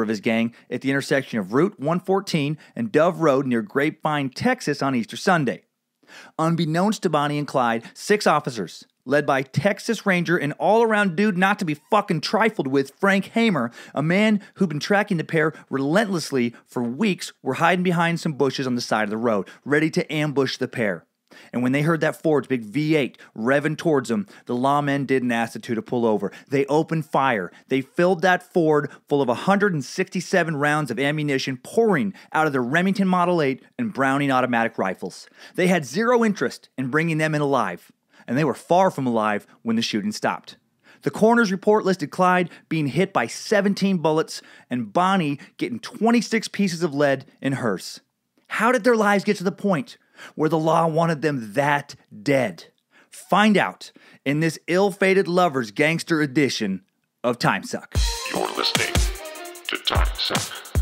of his gang at the intersection of Route 114 and Dove Road near Grapevine, Texas on Easter Sunday. Unbeknownst to Bonnie and Clyde, six officers, led by Texas Ranger and all around dude not to be fucking trifled with, Frank Hamer, a man who'd been tracking the pair relentlessly for weeks, were hiding behind some bushes on the side of the road, ready to ambush the pair. And when they heard that Ford's big V8 revving towards them, the lawmen didn't ask the two to pull over. They opened fire. They filled that Ford full of 167 rounds of ammunition pouring out of their Remington Model 8 and Browning automatic rifles. They had zero interest in bringing them in alive, and they were far from alive when the shooting stopped. The coroner's report listed Clyde being hit by 17 bullets and Bonnie getting 26 pieces of lead in hers. How did their lives get to the point where the law wanted them that dead? Find out in this ill fated lovers gangster edition of Time Suck. You're listening to Time Suck.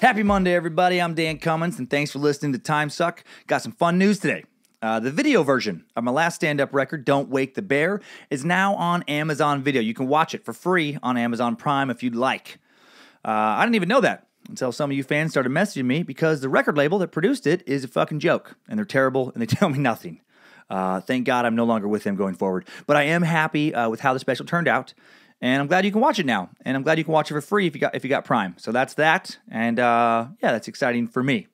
Happy Monday, everybody. I'm Dan Cummins, and thanks for listening to Time Suck. Got some fun news today. Uh, the video version of my last stand up record, Don't Wake the Bear, is now on Amazon Video. You can watch it for free on Amazon Prime if you'd like. Uh, I didn't even know that until some of you fans started messaging me because the record label that produced it is a fucking joke and they're terrible and they tell me nothing. Uh, thank God I'm no longer with them going forward. But I am happy uh, with how the special turned out. And I'm glad you can watch it now, and I'm glad you can watch it for free if you got if you got Prime. So that's that, and uh, yeah, that's exciting for me.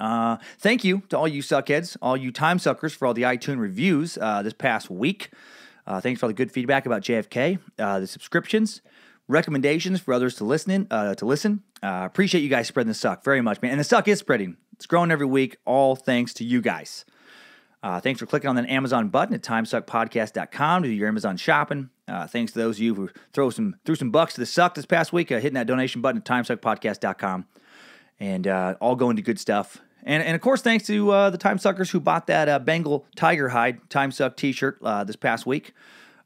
Uh, thank you to all you suckheads, all you time suckers for all the iTunes reviews uh, this past week. Uh, thanks for all the good feedback about JFK, uh, the subscriptions, recommendations for others to listen in, uh, to listen. Uh, appreciate you guys spreading the suck very much, man. And the suck is spreading. It's growing every week, all thanks to you guys. Uh, thanks for clicking on that Amazon button at timesuckpodcast.com to do your Amazon shopping. Uh, thanks to those of you who throw some threw some bucks to the suck this past week, hitting that donation button at timesuckpodcast.com. And all going to good stuff. And, and of course, thanks to uh, the Time Suckers who bought that uh, Bengal Tiger Hide Time Suck t shirt this past week.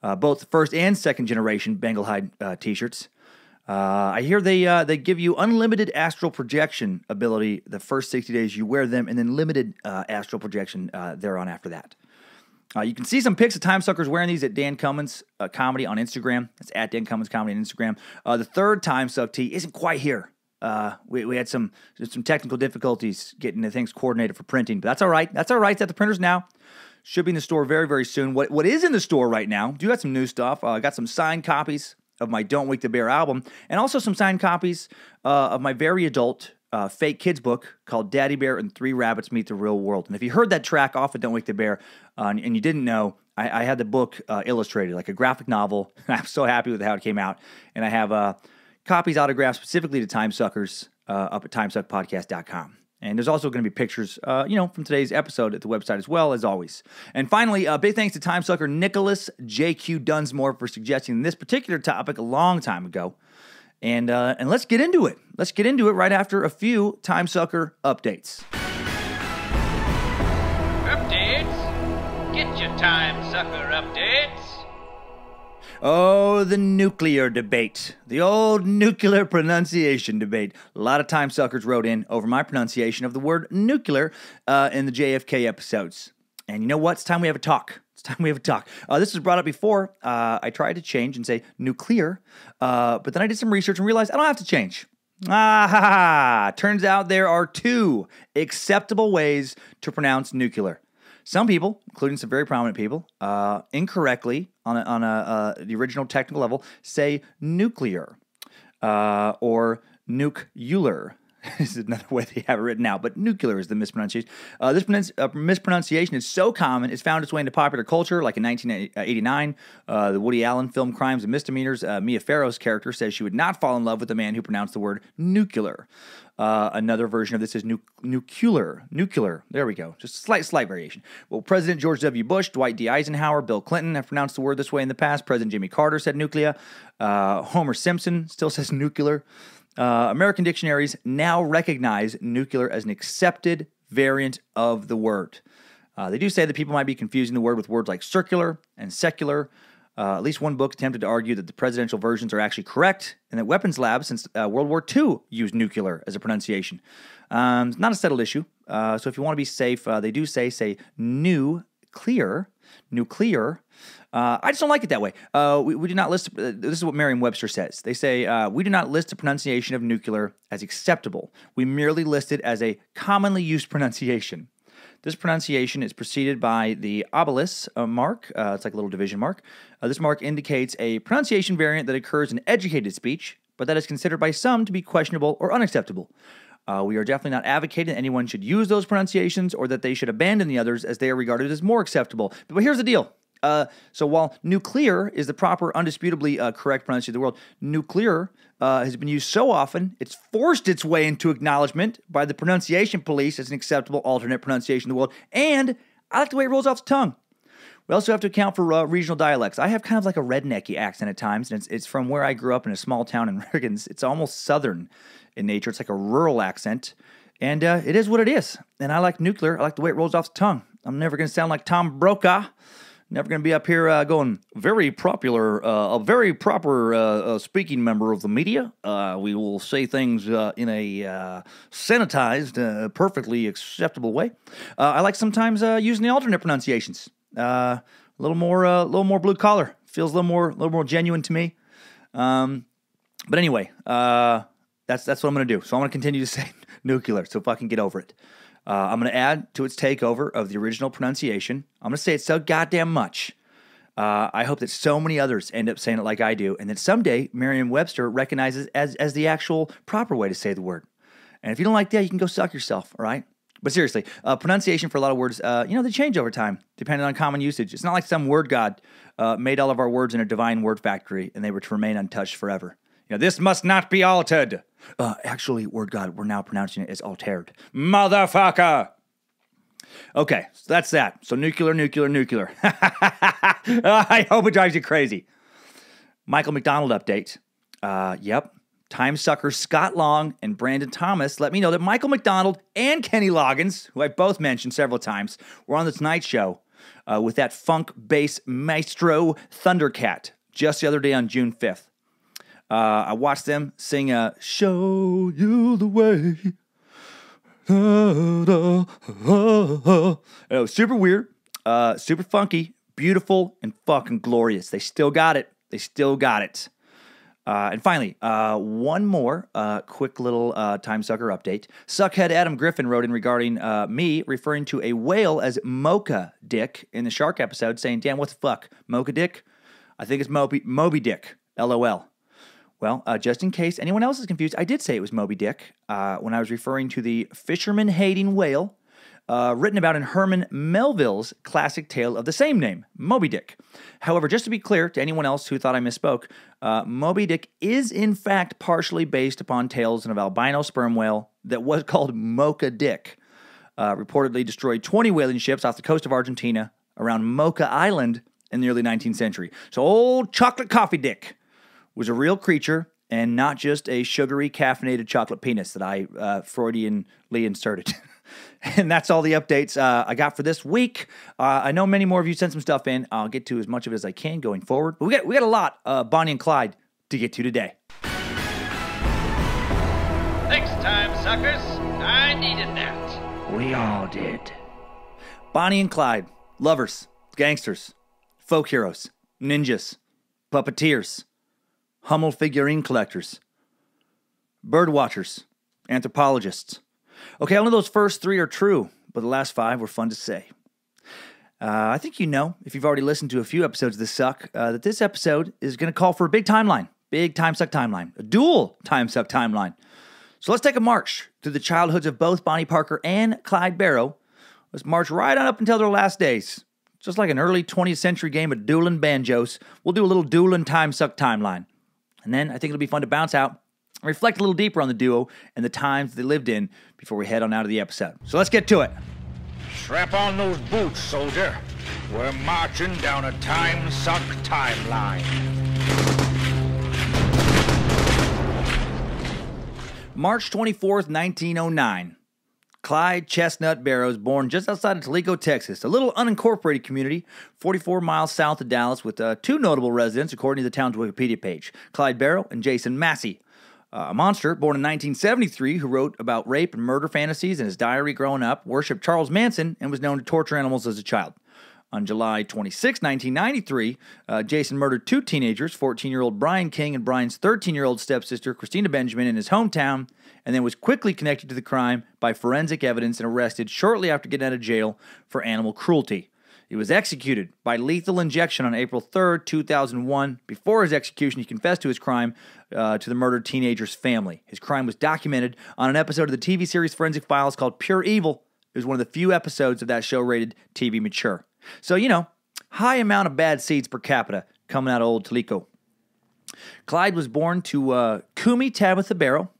both the first and second generation Bengal Hide t shirts. Uh, I hear they uh, they give you unlimited astral projection ability the first 60 days you wear them, and then limited uh, astral projection uh, thereon after that. Uh, you can see some pics of Time Suckers wearing these at Dan Cummins uh, Comedy on Instagram. That's at Dan Cummins Comedy on Instagram. the third Time Suck tee isn't quite here. We, we had some some technical difficulties getting the things coordinated for printing, but that's all right. That's all right. It's at the printers now. Should be in the store very, very soon. What what is in the store right now? Do you got some new stuff. I got some signed copies of my Don't Wake the Bear album, and also some signed copies uh, of my very adult uh, fake kids book called Daddy Bear and Three Rabbits Meet the Real World. And if you heard that track off of Don't Wake the Bear uh, and, and, you didn't know, I, I had the book uh, illustrated like a graphic novel. I'm so happy with how it came out. And I have uh, copies autographed specifically to Time Suckers uh, up at timesuckpodcast.com. And there's also going to be pictures, uh, you know, from today's episode at the website as well, as always. And finally, uh, big thanks to time sucker Nicholas J.Q. Dunsmore for suggesting this particular topic a long time ago. And, uh, and let's get into it. Let's get into it right after a few time sucker updates. Updates? Get your time sucker updates. Oh, the nuclear debate. The old nuclear pronunciation debate. A lot of time suckers wrote in over my pronunciation of the word nuclear uh, in the JFK episodes. And you know what? It's time we have a talk. It's time we have a talk. Uh, this was brought up before. Uh, I tried to change and say nuclear, uh, but then I did some research and realized I don't have to change. Ah, ha, ha. turns out there are two acceptable ways to pronounce nuclear. Some people, including some very prominent people, uh, incorrectly on a, on a uh, the original technical level say nuclear uh, or nuclear. this is another way they have it written out, but nuclear is the mispronunciation. Uh, this pronunci- uh, mispronunciation is so common, it's found its way into popular culture, like in 1989, uh, the Woody Allen film Crimes and Misdemeanors. Uh, Mia Farrow's character says she would not fall in love with a man who pronounced the word nuclear. Uh, another version of this is nu- nuclear. Nuclear. There we go. Just slight, slight variation. Well, President George W. Bush, Dwight D. Eisenhower, Bill Clinton have pronounced the word this way in the past. President Jimmy Carter said nuclear. Uh, Homer Simpson still says nuclear. Uh, American dictionaries now recognize nuclear as an accepted variant of the word. Uh, they do say that people might be confusing the word with words like circular and secular. Uh, at least one book attempted to argue that the presidential versions are actually correct and that weapons labs since uh, World War II used nuclear as a pronunciation. Um, it's not a settled issue. Uh, so if you want to be safe, they do say say new clear, nuclear. Uh, I just don't like it that way. Uh, we, we do not list, uh, this is what Merriam Webster says. They say, uh, we do not list the pronunciation of nuclear as acceptable. We merely list it as a commonly used pronunciation. This pronunciation is preceded by the obelisk uh, mark. Uh, it's like a little division mark. This mark indicates a pronunciation variant that occurs in educated speech, but that is considered by some to be questionable or unacceptable. Uh, we are definitely not advocating anyone should use those pronunciations or that they should abandon the others as they are regarded as more acceptable. But here's the deal. Uh, so while nuclear is the proper, undisputably uh, correct pronunciation of the world, nuclear uh, has been used so often it's forced its way into acknowledgement by the pronunciation police as an acceptable alternate pronunciation of the world. And I like the way it rolls off the tongue. We also have to account for uh, regional dialects. I have kind of like a rednecky accent at times, and it's, it's from where I grew up in a small town in Oregon. It's almost southern in nature. It's like a rural accent, and uh, it is what it is. And I like nuclear. I like the way it rolls off the tongue. I'm never going to sound like Tom Brokaw. Never going to be up here uh, going very popular, uh, a very proper uh, uh, speaking member of the media. Uh, we will say things in a sanitized, perfectly acceptable way. I like sometimes using the alternate pronunciations. A little more, a little more blue collar. Feels a little more, a little more genuine to me. Um, but anyway, uh, that's that's what I'm going to do. So I'm going to continue to say nuclear. So fucking get over it. Uh, I'm going to add to its takeover of the original pronunciation. I'm going to say it so goddamn much. Uh, I hope that so many others end up saying it like I do, and that someday Merriam-Webster recognizes as as the actual proper way to say the word. And if you don't like that, you can go suck yourself. All right. But seriously, uh, pronunciation for a lot of words, uh, you know, they change over time depending on common usage. It's not like some word god uh, made all of our words in a divine word factory and they were to remain untouched forever. You know, this must not be altered. Uh, actually, word god, we're now pronouncing it as altered. Motherfucker. Okay, so that's that. So nuclear, nuclear, nuclear. I hope it drives you crazy. Michael McDonald update. Uh, yep. Time suckers Scott Long and Brandon Thomas let me know that Michael McDonald and Kenny Loggins, who I both mentioned several times, were on the Tonight Show uh, with that funk bass maestro Thundercat just the other day on June 5th. Uh, I watched them sing uh, Show You the Way. It was super weird, uh, super funky, beautiful, and fucking glorious. They still got it. They still got it. Uh, and finally, uh, one more uh, quick little uh, time sucker update. Suckhead Adam Griffin wrote in regarding uh, me referring to a whale as Mocha Dick in the shark episode, saying, "Damn, what the fuck, Mocha Dick? I think it's Moby Moby Dick. LOL." Well, uh, just in case anyone else is confused, I did say it was Moby Dick uh, when I was referring to the fisherman hating whale uh, written about in Herman Melville's classic tale of the same name, Moby Dick. However, just to be clear to anyone else who thought I misspoke, uh, Moby Dick is in fact partially based upon tales of albino sperm whale that was called Mocha Dick. Uh, reportedly destroyed 20 whaling ships off the coast of Argentina around Mocha Island in the early 19th century. So, old chocolate coffee dick was a real creature and not just a sugary caffeinated chocolate penis that I uh, Freudianly inserted. and that's all the updates uh, I got for this week. Uh, I know many more of you sent some stuff in. I'll get to as much of it as I can going forward. But we got we got a lot, uh, Bonnie and Clyde, to get to today. Thanks, time suckers. I needed that. We all did. Bonnie and Clyde, lovers, gangsters, folk heroes, ninjas, puppeteers, Hummel figurine collectors, bird watchers, anthropologists. Okay, only those first three are true, but the last five were fun to say. Uh, I think you know, if you've already listened to a few episodes of This Suck, uh, that this episode is going to call for a big timeline, big time suck timeline, a dual time suck timeline. So let's take a march through the childhoods of both Bonnie Parker and Clyde Barrow. Let's march right on up until their last days. Just like an early 20th century game of dueling banjos, we'll do a little dueling time suck timeline. And then I think it'll be fun to bounce out and reflect a little deeper on the duo and the times they lived in before we head on out of the episode. So let's get to it. Strap on those boots, soldier. We're marching down a time suck timeline. March 24th, 1909. Clyde Chestnut Barrows, born just outside of Telico, Texas, a little unincorporated community 44 miles south of Dallas, with uh, two notable residents, according to the town's Wikipedia page Clyde Barrow and Jason Massey. Uh, a monster born in 1973 who wrote about rape and murder fantasies in his diary growing up, worshipped Charles Manson, and was known to torture animals as a child. On July 26, 1993, uh, Jason murdered two teenagers, 14 year old Brian King and Brian's 13 year old stepsister, Christina Benjamin, in his hometown, and then was quickly connected to the crime by forensic evidence and arrested shortly after getting out of jail for animal cruelty. He was executed by lethal injection on April 3rd, 2001. Before his execution, he confessed to his crime uh, to the murdered teenager's family. His crime was documented on an episode of the TV series Forensic Files called Pure Evil. It was one of the few episodes of that show rated TV mature. So, you know, high amount of bad seeds per capita coming out of old Telico. Clyde was born to uh, Kumi Tabitha Barrow.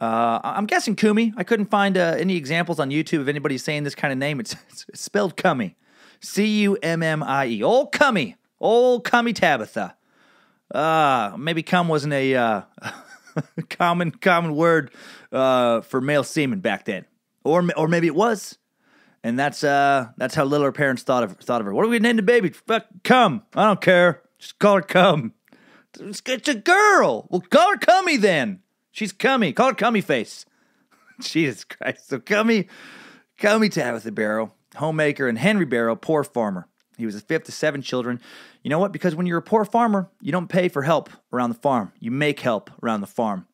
Uh, I'm guessing Kumi. I couldn't find uh, any examples on YouTube of anybody saying this kind of name. It's, it's, it's spelled Cummy. C U M M I E. Old Cummy. Old Cummy Tabitha. Uh, maybe cum wasn't a uh, common common word uh, for male semen back then, or or maybe it was, and that's uh that's how little her parents thought of thought of her. What are we gonna name the baby? Fuck, cum. I don't care. Just call her come. It's, it's a girl. Well, call her cummy then. She's cummy. Call her cummy face. Jesus Christ. So cummy, cummy Tabitha Barrow, homemaker, and Henry Barrow, poor farmer. He was the fifth of seven children. You know what? Because when you're a poor farmer, you don't pay for help around the farm. You make help around the farm.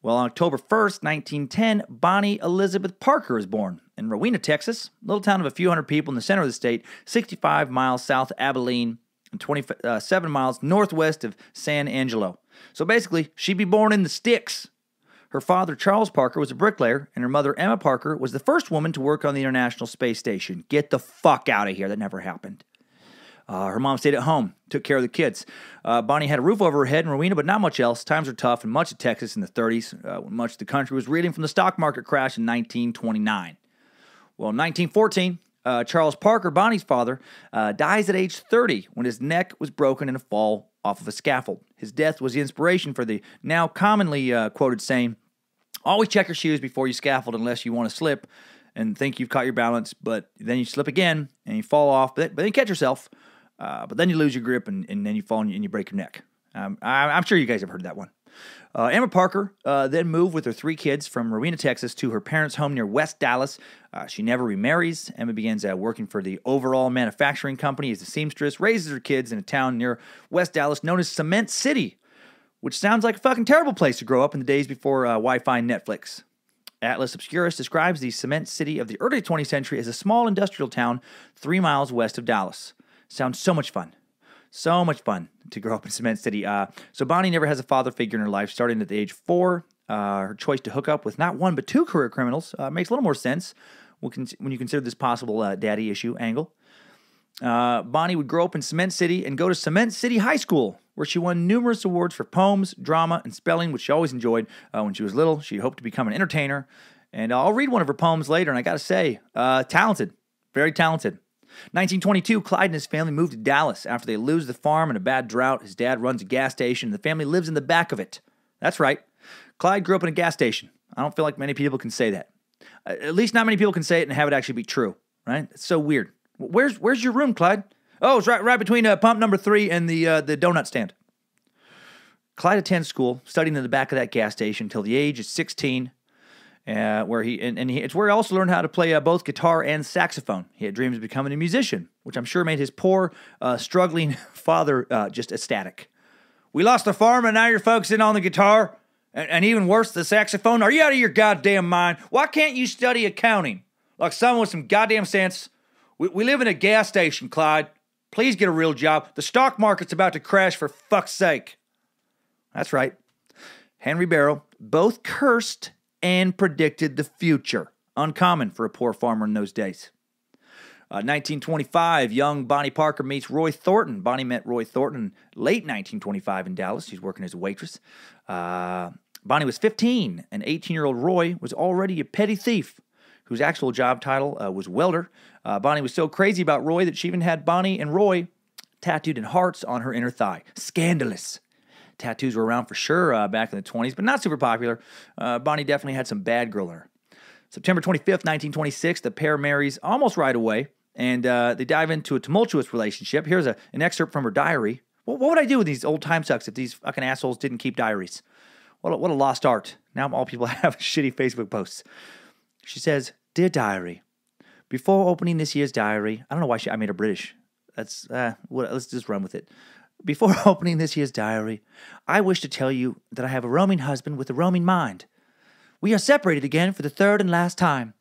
Well, on October 1st, 1910, Bonnie Elizabeth Parker was born in Rowena, Texas, a little town of a few hundred people in the center of the state, 65 miles south of Abilene and 27 uh, miles northwest of San Angelo. So basically, she'd be born in the sticks. Her father, Charles Parker, was a bricklayer, and her mother, Emma Parker, was the first woman to work on the International Space Station. Get the fuck out of here. That never happened. Uh, her mom stayed at home, took care of the kids. Uh, Bonnie had a roof over her head in Rowena, but not much else. Times were tough in much of Texas in the 30s, uh, when much of the country was reeling from the stock market crash in 1929. Well, in 1914, uh, Charles Parker, Bonnie's father, uh, dies at age 30 when his neck was broken in a fall off of a scaffold. His death was the inspiration for the now commonly uh, quoted saying, Always check your shoes before you scaffold unless you want to slip and think you've caught your balance, but then you slip again and you fall off, but, but then you catch yourself, uh, but then you lose your grip and, and then you fall and you break your neck. Um, I, am sure you guys have heard that one. Uh, Emma Parker uh, then moved with her three kids from Rowena, Texas, to her parents' home near West Dallas. Uh, she never remarries. Emma begins uh, working for the overall manufacturing company as a seamstress, raises her kids in a town near West Dallas known as Cement City, which sounds like a fucking terrible place to grow up in the days before uh, Wi Fi and Netflix. Atlas Obscura describes the cement city of the early 20th century as a small industrial town three miles west of Dallas. Sounds so much fun. So much fun to grow up in Cement City. Uh, so Bonnie never has a father figure in her life, starting at the age four. Uh, her choice to hook up with not one but two career criminals uh, makes a little more sense when you consider this possible uh, daddy issue angle. Uh, Bonnie would grow up in Cement City and go to Cement City High School, where she won numerous awards for poems, drama, and spelling, which she always enjoyed. Uh, when she was little, she hoped to become an entertainer. And I'll read one of her poems later, and I gotta say, talented, very talented. 1922, Clyde and his family moved to Dallas after they lose the farm in a bad drought. His dad runs a gas station, and the family lives in the back of it. That's right. Clyde grew up in a gas station. I don't feel like many people can say that. At least not many people can say it and have it actually be true, right? It's so weird. Where's where's your room, Clyde? Oh, it's right right between uh, pump number three and the uh, the donut stand. Clyde attends school, studying in the back of that gas station until the age of 16 uh, where he and, and he, it's where he also learned how to play uh, both guitar and saxophone. He had dreams of becoming a musician, which I'm sure made his poor, uh, struggling father uh, just ecstatic. We lost the farm, and now you're focusing on the guitar, and, and, even worse, the saxophone. Are you out of your goddamn mind? Why can't you study accounting like someone with some goddamn sense? We, we live in a gas station, Clyde. Please get a real job. The stock market's about to crash for fuck's sake. That's right. Henry Barrow, both cursed and predicted the future. Uncommon for a poor farmer in those days. Uh, 1925, young Bonnie Parker meets Roy Thornton. Bonnie met Roy Thornton late 1925 in Dallas. She's working as a waitress. Uh, Bonnie was 15, and 18 year old Roy was already a petty thief whose actual job title uh, was welder. Uh, Bonnie was so crazy about Roy that she even had Bonnie and Roy tattooed in hearts on her inner thigh. Scandalous tattoos were around for sure uh, back in the 20s, but not super popular. Uh, Bonnie definitely had some bad girl in her. September 25th, 1926, the pair marries almost right away, and uh, they dive into a tumultuous relationship. Here's a, an excerpt from her diary. Well, what would I do with these old time sucks if these fucking assholes didn't keep diaries? What a, what a lost art. Now all people have shitty Facebook posts. She says, Dear diary, Before opening this year's diary, I don't know why she, I made her British. That's uh, what, let's just run with it. Before opening this year's diary, I wish to tell you that I have a roaming husband with a roaming mind. We are separated again for the third and last time.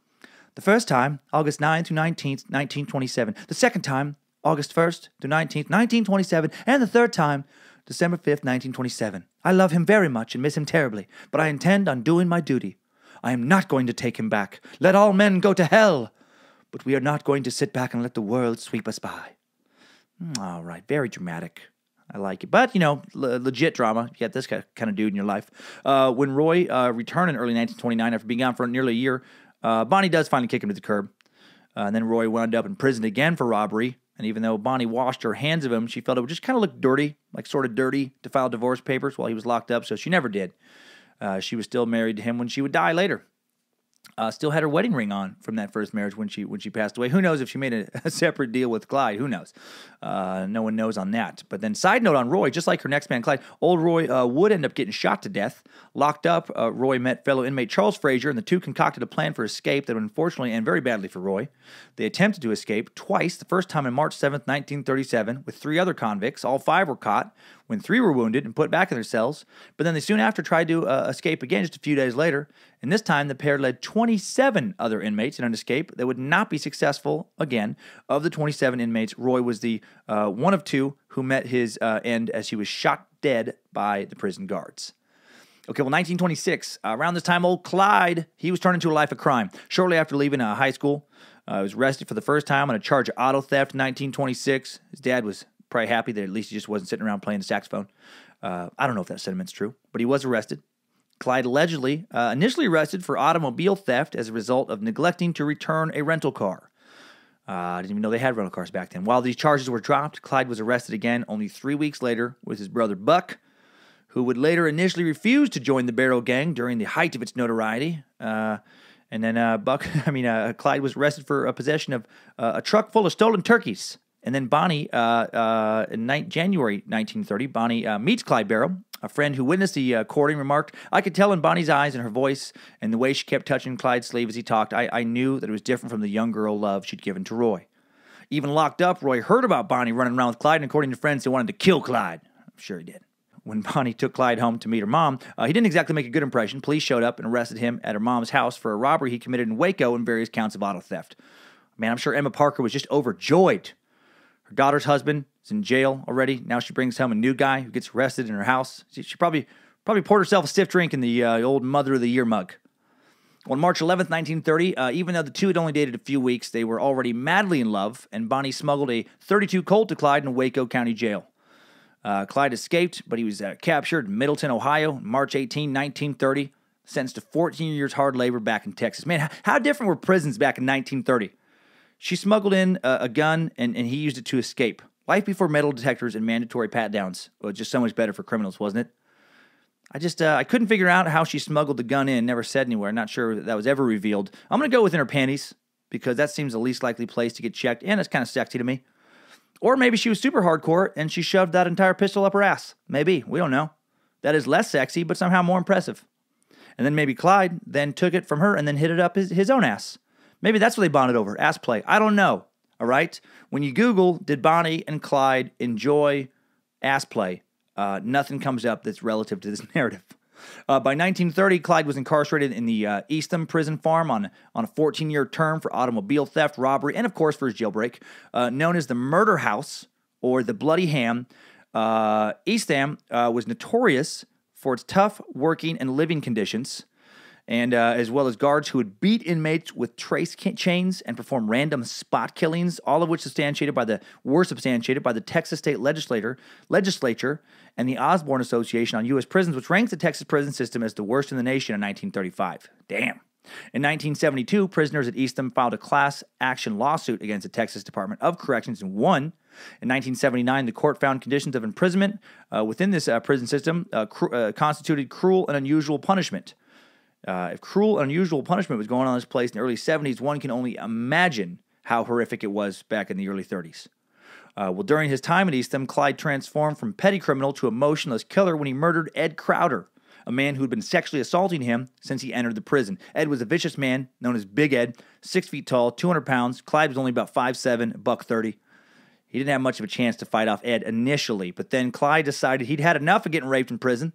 The first time, August 9th to 19th, 1927. The second time, August 1st to 19th, 1927. And the third time, December 5th, 1927. I love him very much and miss him terribly, but I intend on doing my duty. I am not going to take him back. Let all men go to hell. But we are not going to sit back and let the world sweep us by. Hmm, All right, very dramatic. I like it. But, you know, le- legit drama. You got this kind of dude in your life. Uh, when Roy uh, returned in early 1929 after being gone for nearly a year, uh, Bonnie does finally kick him to the curb. Uh, and then Roy wound up in prison again for robbery. And even though Bonnie washed her hands of him, she felt it would just kind of look dirty, like sort of dirty, to file divorce papers while he was locked up. So she never did. Uh, she was still married to him when she would die later. Uh, still had her wedding ring on from that first marriage when she when she passed away. Who knows if she made a, a separate deal with Clyde? Who knows? Uh, no one knows on that. But then, side note on Roy, just like her next man, Clyde, old Roy uh, would end up getting shot to death. Locked up, uh, Roy met fellow inmate Charles Frazier, and the two concocted a plan for escape that unfortunately end very badly for Roy. They attempted to escape twice. The first time on March seventh, nineteen thirty-seven, with three other convicts. All five were caught when three were wounded and put back in their cells. But then they soon after tried to uh, escape again just a few days later. And this time the pair led 27 other inmates in an escape that would not be successful again. Of the 27 inmates, Roy was the uh, one of two who met his uh, end as he was shot dead by the prison guards. Okay, well, 1926, uh, around this time, old Clyde, he was turned into a life of crime. Shortly after leaving uh, high school, uh, he was arrested for the first time on a charge of auto theft in 1926. His dad was probably happy that at least he just wasn't sitting around playing the saxophone. Uh, I don't know if that sentiment's true, but he was arrested. Clyde allegedly uh, initially arrested for automobile theft as a result of neglecting to return a rental car. Uh, I didn't even know they had rental cars back then. While these charges were dropped, Clyde was arrested again only three weeks later with his brother Buck, who would later initially refuse to join the Barrow Gang during the height of its notoriety. Uh, and then uh, Buck, I mean, uh, Clyde was arrested for uh, possession of a truck full of stolen turkeys. And then Bonnie, uh, uh, in January 1930, Bonnie uh, meets Clyde Barrow. A friend who witnessed the uh, courting remarked, I could tell in Bonnie's eyes and her voice and the way she kept touching Clyde's sleeve as he talked, I, I knew that it was different from the young girl love she'd given to Roy. Even locked up, Roy heard about Bonnie running around with Clyde, and according to friends, he wanted to kill Clyde. I'm sure he did. When Bonnie took Clyde home to meet her mom, uh, he didn't exactly make a good impression. Police showed up and arrested him at her mom's house for a robbery he committed in Waco and various counts of auto theft. Man, I'm sure Emma Parker was just overjoyed. Her daughter's husband is in jail already. Now she brings home a new guy who gets arrested in her house. She, she probably probably poured herself a stiff drink in the uh, old Mother of the Year mug. On March 11th, 1930, uh, even though the two had only dated a few weeks, they were already madly in love, and Bonnie smuggled a 32 Colt to Clyde in Waco County Jail. Uh, Clyde escaped, but he was uh, captured in Middletown, Ohio, March 18, 1930, sentenced to 14 years hard labor back in Texas. Man, how, how different were prisons back in 1930? She smuggled in a, a gun, and, and he used it to escape. Life before metal detectors and mandatory pat downs was just so much better for criminals, wasn't it? I just uh, I couldn't figure out how she smuggled the gun in. Never said anywhere. Not sure that, that was ever revealed. I'm gonna go within her panties because that seems the least likely place to get checked, and it's kind of sexy to me. Or maybe she was super hardcore and she shoved that entire pistol up her ass. Maybe we don't know. That is less sexy, but somehow more impressive. And then maybe Clyde then took it from her and then hit it up his, his own ass. Maybe that's what they bonded over ass play. I don't know. All right. When you Google, did Bonnie and Clyde enjoy ass play? Uh, nothing comes up that's relative to this narrative. Uh, by 1930, Clyde was incarcerated in the uh, Eastham prison farm on, on a 14 year term for automobile theft, robbery, and of course for his jailbreak. Uh, known as the Murder House or the Bloody Ham, uh, Eastham uh, was notorious for its tough working and living conditions and uh, as well as guards who would beat inmates with trace chains and perform random spot killings, all of which substantiated by the were substantiated by the Texas State Legislature, Legislature, and the Osborne Association on U.S. prisons, which ranks the Texas prison system as the worst in the nation in 1935. Damn. In 1972, prisoners at Eastham filed a class action lawsuit against the Texas Department of Corrections and won. In 1979, the court found conditions of imprisonment uh, within this uh, prison system uh, cru- uh, constituted cruel and unusual punishment. Uh, if cruel and unusual punishment was going on in this place in the early 70s, one can only imagine how horrific it was back in the early 30s. Uh, well, during his time at Eastham, Clyde transformed from petty criminal to emotionless killer when he murdered Ed Crowder, a man who had been sexually assaulting him since he entered the prison. Ed was a vicious man known as Big Ed, six feet tall, 200 pounds. Clyde was only about 5'7, buck 30. He didn't have much of a chance to fight off Ed initially, but then Clyde decided he'd had enough of getting raped in prison.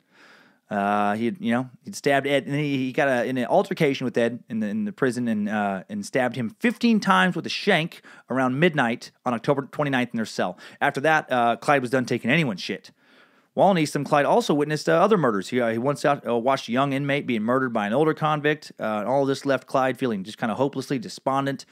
Uh, he, you know, he'd stabbed Ed, and he, he got a, in an altercation with Ed in the in the prison, and uh, and stabbed him 15 times with a shank around midnight on October 29th in their cell. After that, uh, Clyde was done taking anyone's shit. While in Eastham, Clyde also witnessed uh, other murders. He, uh, he once out, uh, watched a young inmate being murdered by an older convict. All this left Clyde feeling just kind of hopelessly despondent.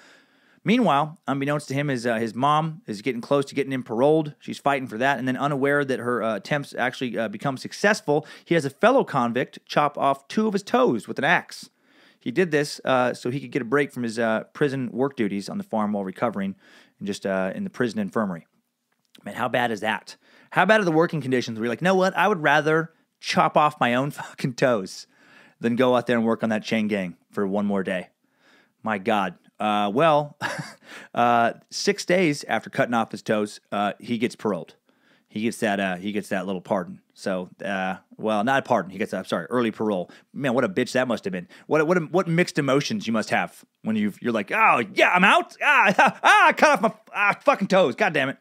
Meanwhile, unbeknownst to him, his, uh, his mom is getting close to getting him paroled. She's fighting for that. And then, unaware that her uh, attempts actually uh, become successful, he has a fellow convict chop off two of his toes with an axe. He did this uh, so he could get a break from his uh, prison work duties on the farm while recovering and just uh, in the prison infirmary. Man, how bad is that? How bad are the working conditions where you're like, know what? I would rather chop off my own fucking toes than go out there and work on that chain gang for one more day. My God. Uh, well, uh, six days after cutting off his toes, uh, he gets paroled. He gets that. Uh, he gets that little pardon. So, uh, well, not a pardon. He gets. I'm sorry, early parole. Man, what a bitch that must have been. What what what mixed emotions you must have when you you're like, oh yeah, I'm out. Ah, ah, I cut off my ah, fucking toes. God damn it.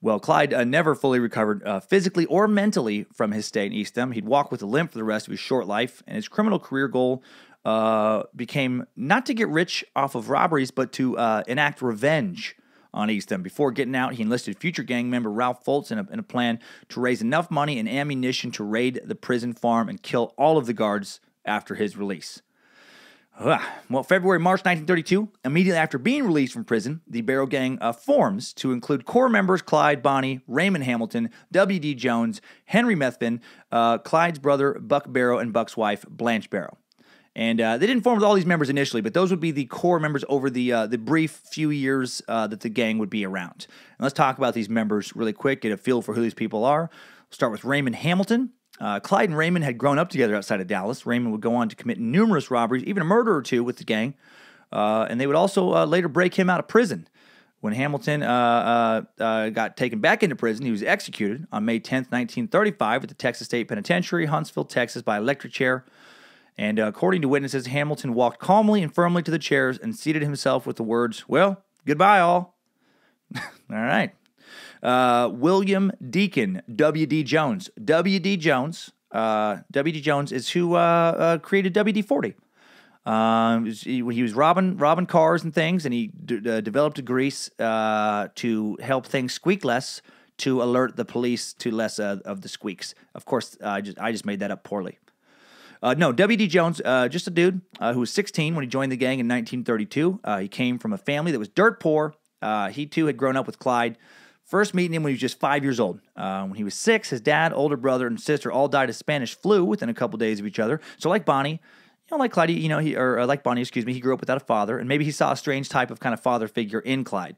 Well, Clyde uh, never fully recovered uh, physically or mentally from his stay in Eastham. He'd walk with a limp for the rest of his short life, and his criminal career goal uh, became not to get rich off of robberies, but to uh, enact revenge on Eastham. Before getting out, he enlisted future gang member Ralph Fults in a, in a plan to raise enough money and ammunition to raid the prison farm and kill all of the guards after his release. Ugh. Well, February, March 1932, immediately after being released from prison, the Barrow Gang uh, forms to include core members Clyde Bonnie, Raymond Hamilton, W.D. Jones, Henry Methvin, uh, Clyde's brother Buck Barrow, and Buck's wife Blanche Barrow. And uh, they didn't form with all these members initially, but those would be the core members over the uh, the brief few years uh, that the gang would be around. And let's talk about these members really quick, get a feel for who these people are. We'll start with Raymond Hamilton. Uh, Clyde and Raymond had grown up together outside of Dallas. Raymond would go on to commit numerous robberies, even a murder or two with the gang. Uh, and they would also uh, later break him out of prison. When Hamilton got taken back into prison, he was executed on May 10th, 1935, at the Texas State Penitentiary, Huntsville, Texas, by electric chair. And according to witnesses, Hamilton walked calmly and firmly to the chairs and seated himself with the words, Well, goodbye, all. all right. Uh, William Deacon, W.D. Jones. W.D. Jones. Uh, W.D. Jones is who uh, uh created WD 40. Um, he, he, was robbing robbing cars and things, and he d- uh, developed a grease uh, to help things squeak less, to alert the police to less of the squeaks. Of course, I just I just made that up poorly. Uh, no, W.D. Jones, uh, just a dude uh, who was 16 when he joined the gang in 1932. he came from a family that was dirt poor. he too had grown up with Clyde. First meeting him when he was just five years old. Uh, when he was six, his dad, older brother, and sister all died of Spanish flu within a couple days of each other. So, like Bonnie, you know, like Clyde, you know, he or uh, like Bonnie, excuse me, he grew up without a father, and maybe he saw a strange type of kind of father figure in Clyde.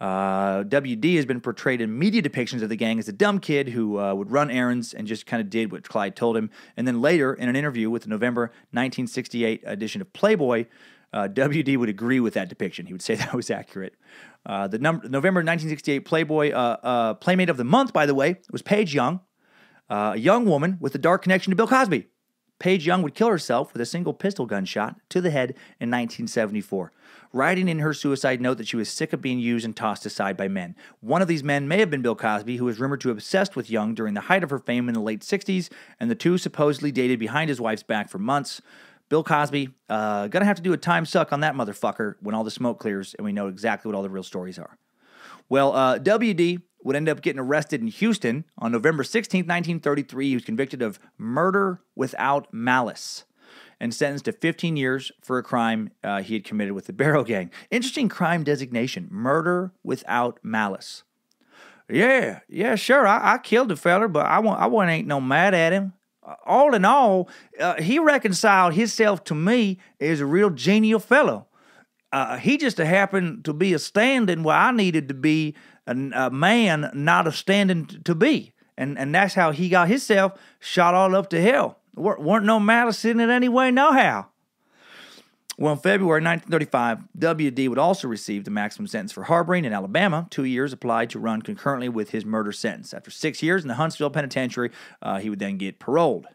Uh, WD has been portrayed in media depictions of the gang as a dumb kid who uh, would run errands and just kind of did what Clyde told him. And then later, in an interview with the November 1968 edition of Playboy, uh, WD would agree with that depiction. He would say that was accurate. Uh, the number, November 1968 Playboy uh, uh, Playmate of the Month, by the way, was Paige Young, a young woman with a dark connection to Bill Cosby. Paige Young would kill herself with a single pistol gunshot to the head in 1974, writing in her suicide note that she was sick of being used and tossed aside by men. One of these men may have been Bill Cosby, who was rumored to have obsessed with Young during the height of her fame in the late 60s, and the two supposedly dated behind his wife's back for months. Bill Cosby, uh, gonna have to do a time suck on that motherfucker when all the smoke clears and we know exactly what all the real stories are. Well, uh, WD would end up getting arrested in Houston on November 16, 1933. He was convicted of murder without malice and sentenced to 15 years for a crime uh, he had committed with the Barrow Gang. Interesting crime designation murder without malice. Yeah, yeah, sure. I, I killed the feller, but I, I wasn't ain't no mad at him all in all, uh, he reconciled himself to me as a real genial fellow. Uh, he just happened to be a standing where I needed to be a, a, man, not a standing to be. And, and that's how he got himself shot all up to hell. There weren't no malice in it anyway, no how. Well, in February 1935, W.D. would also receive the maximum sentence for harboring in Alabama. Two years applied to run concurrently with his murder sentence. After six years in the Huntsville Penitentiary, uh, he would then get paroled.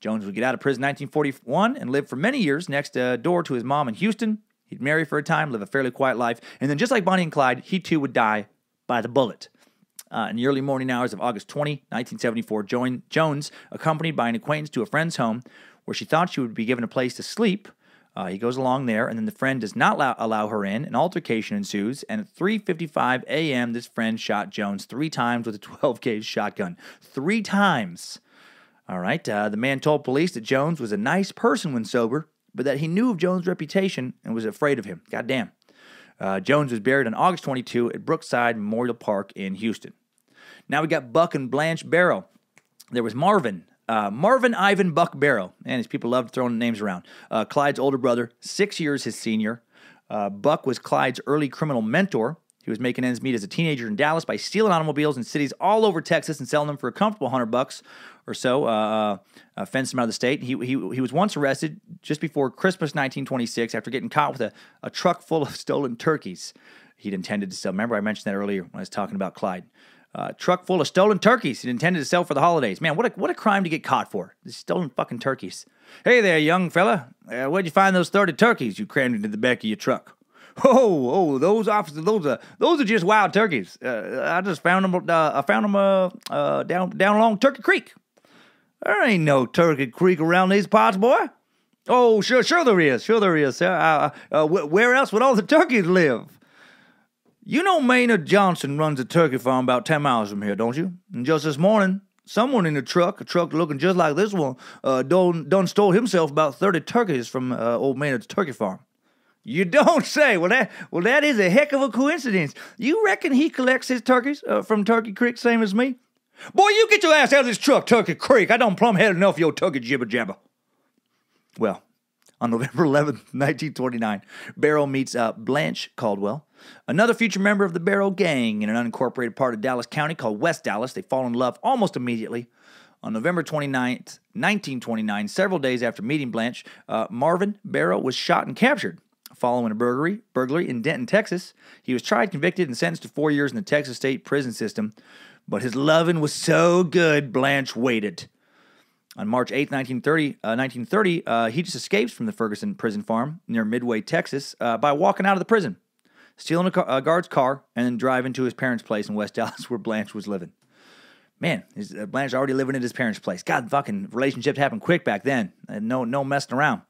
Jones would get out of prison in 1941 and live for many years next uh, door to his mom in Houston. He'd marry for a time, live a fairly quiet life, and then just like Bonnie and Clyde, he too would die by the bullet. Uh, in the early morning hours of August 20, 1974, joined Jones, accompanied by an acquaintance to a friend's home where she thought she would be given a place to sleep. Uh, he goes along there, and then the friend does not allow, allow her in. An altercation ensues, and at 3:55 a.m., this friend shot Jones three times with a 12 gauge shotgun. Three times. All right. Uh, the man told police that Jones was a nice person when sober, but that he knew of Jones' reputation and was afraid of him. Goddamn. Uh, Jones was buried on August 22 at Brookside Memorial Park in Houston. Now we got Buck and Blanche Barrow. There was Marvin. Uh, Marvin Ivan Buck Barrow. And his people loved throwing names around. Uh, Clyde's older brother, six years his senior. Uh, Buck was Clyde's early criminal mentor. He was making ends meet as a teenager in Dallas by stealing automobiles in cities all over Texas and selling them for a comfortable hundred bucks or so. Uh, uh, fenced him out of the state. He, he, he was once arrested just before Christmas 1926 after getting caught with a, a truck full of stolen turkeys. He'd intended to sell. Remember, I mentioned that earlier when I was talking about Clyde. Uh, truck full of stolen turkeys he'd intended to sell for the holidays. Man, what a, what a crime to get caught for. Stolen fucking turkeys. Hey there, young fella. Uh, where'd you find those 30 turkeys you crammed into the back of your truck? Oh, oh, those officers, those are those are just wild turkeys. Uh, I just found them. Uh, I found them uh, uh, down down along Turkey Creek. There ain't no Turkey Creek around these parts, boy. Oh, sure, sure there is. Sure there is. Uh, uh, where else would all the turkeys live? You know Maynard Johnson runs a turkey farm about 10 miles from here, don't you? And just this morning, someone in a truck, a truck looking just like this one, uh, done, done stole himself about 30 turkeys from uh, old Maynard's turkey farm. You don't say. Well, that well, that is a heck of a coincidence. You reckon he collects his turkeys uh, from Turkey Creek, same as me? Boy, you get your ass out of this truck, Turkey Creek. I don't plumb had enough of your turkey jibber jabber. Well, on November 11th, 1929, Barrow meets uh, Blanche Caldwell, another future member of the Barrow Gang in an unincorporated part of Dallas County called West Dallas. They fall in love almost immediately. On November 29th, 1929, several days after meeting Blanche, uh, Marvin Barrow was shot and captured. Following a burglary, burglary in Denton, Texas, he was tried, convicted, and sentenced to four years in the Texas state prison system. But his loving was so good, Blanche waited. On March 8, 1930, uh, 1930 uh, he just escapes from the Ferguson prison farm near Midway, Texas, uh, by walking out of the prison, stealing a, car, a, guard's car, and then driving to his parents' place in West Dallas where Blanche was living. Man, uh, Blanche already living at his parents' place. God, fucking relationships happened quick back then. no, no messing around.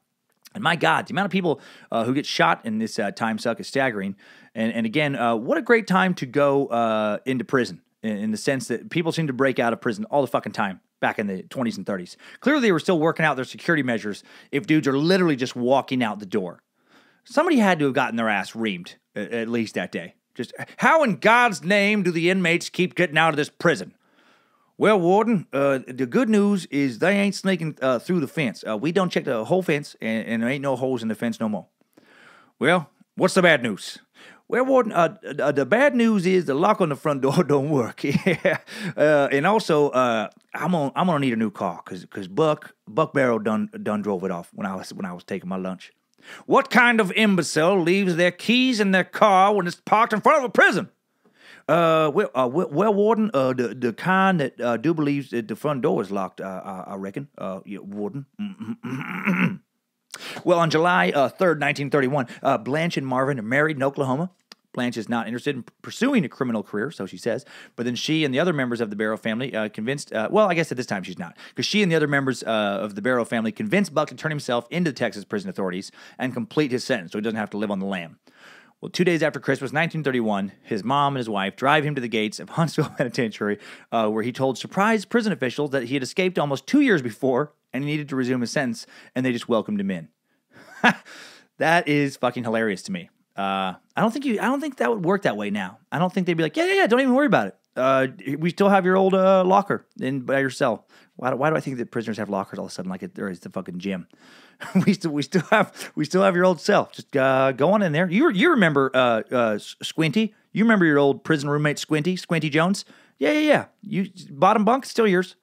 And my God, the amount of people uh, who get shot in this uh, time suck is staggering. And, and again, uh, what a great time to go uh, into prison in, in, the sense that people seem to break out of prison all the fucking time back in the 20s and 30s. Clearly, they were still working out their security measures if dudes are literally just walking out the door. Somebody had to have gotten their ass reamed at, least that day. Just how in God's name do the inmates keep getting out of this prison? Well, Warden, uh, the good news is they ain't sneaking uh, through the fence. Uh, we don't check the whole fence, and, and, there ain't no holes in the fence no more. Well, what's the bad news? Well, Warden, uh, uh, the bad news is the lock on the front door don't work. yeah, uh, and also I'm gonna I'm gonna need a new car because because Buck Buck Barrow done done drove it off when I was when I was taking my lunch. What kind of imbecile leaves their keys in their car when it's parked in front of a prison? Uh, well, uh, well, Warden, uh, the the kind that uh, do believes that the front door is locked. Uh, I, I reckon. Uh, yeah, Warden. well, on July uh, third, nineteen thirty-one, uh, Blanche and Marvin are married in Oklahoma. Blanche is not interested in pursuing a criminal career, so she says. But then she and the other members of the Barrow family uh, convinced, uh, well, I guess at this time she's not, because she and the other members uh, of the Barrow family convinced Buck to turn himself into the Texas prison authorities and complete his sentence so he doesn't have to live on the lam. Well, two days after Christmas, 1931, his mom and his wife drive him to the gates of Huntsville Penitentiary, uh, where he told surprised prison officials that he had escaped almost two years before and he needed to resume his sentence, and they just welcomed him in. that is fucking hilarious to me. Uh, I don't think you. I don't think that would work that way now. I don't think they'd be like, yeah, yeah, yeah. Don't even worry about it. Uh, we still have your old uh, locker in by your cell. Why do, why do I think that prisoners have lockers all of a sudden like it, there is the fucking gym? we still we still have we still have your old self. Just uh, go on in there. You you remember uh, uh, Squinty? You remember your old prison roommate Squinty Squinty Jones? Yeah yeah yeah. You bottom bunk still yours.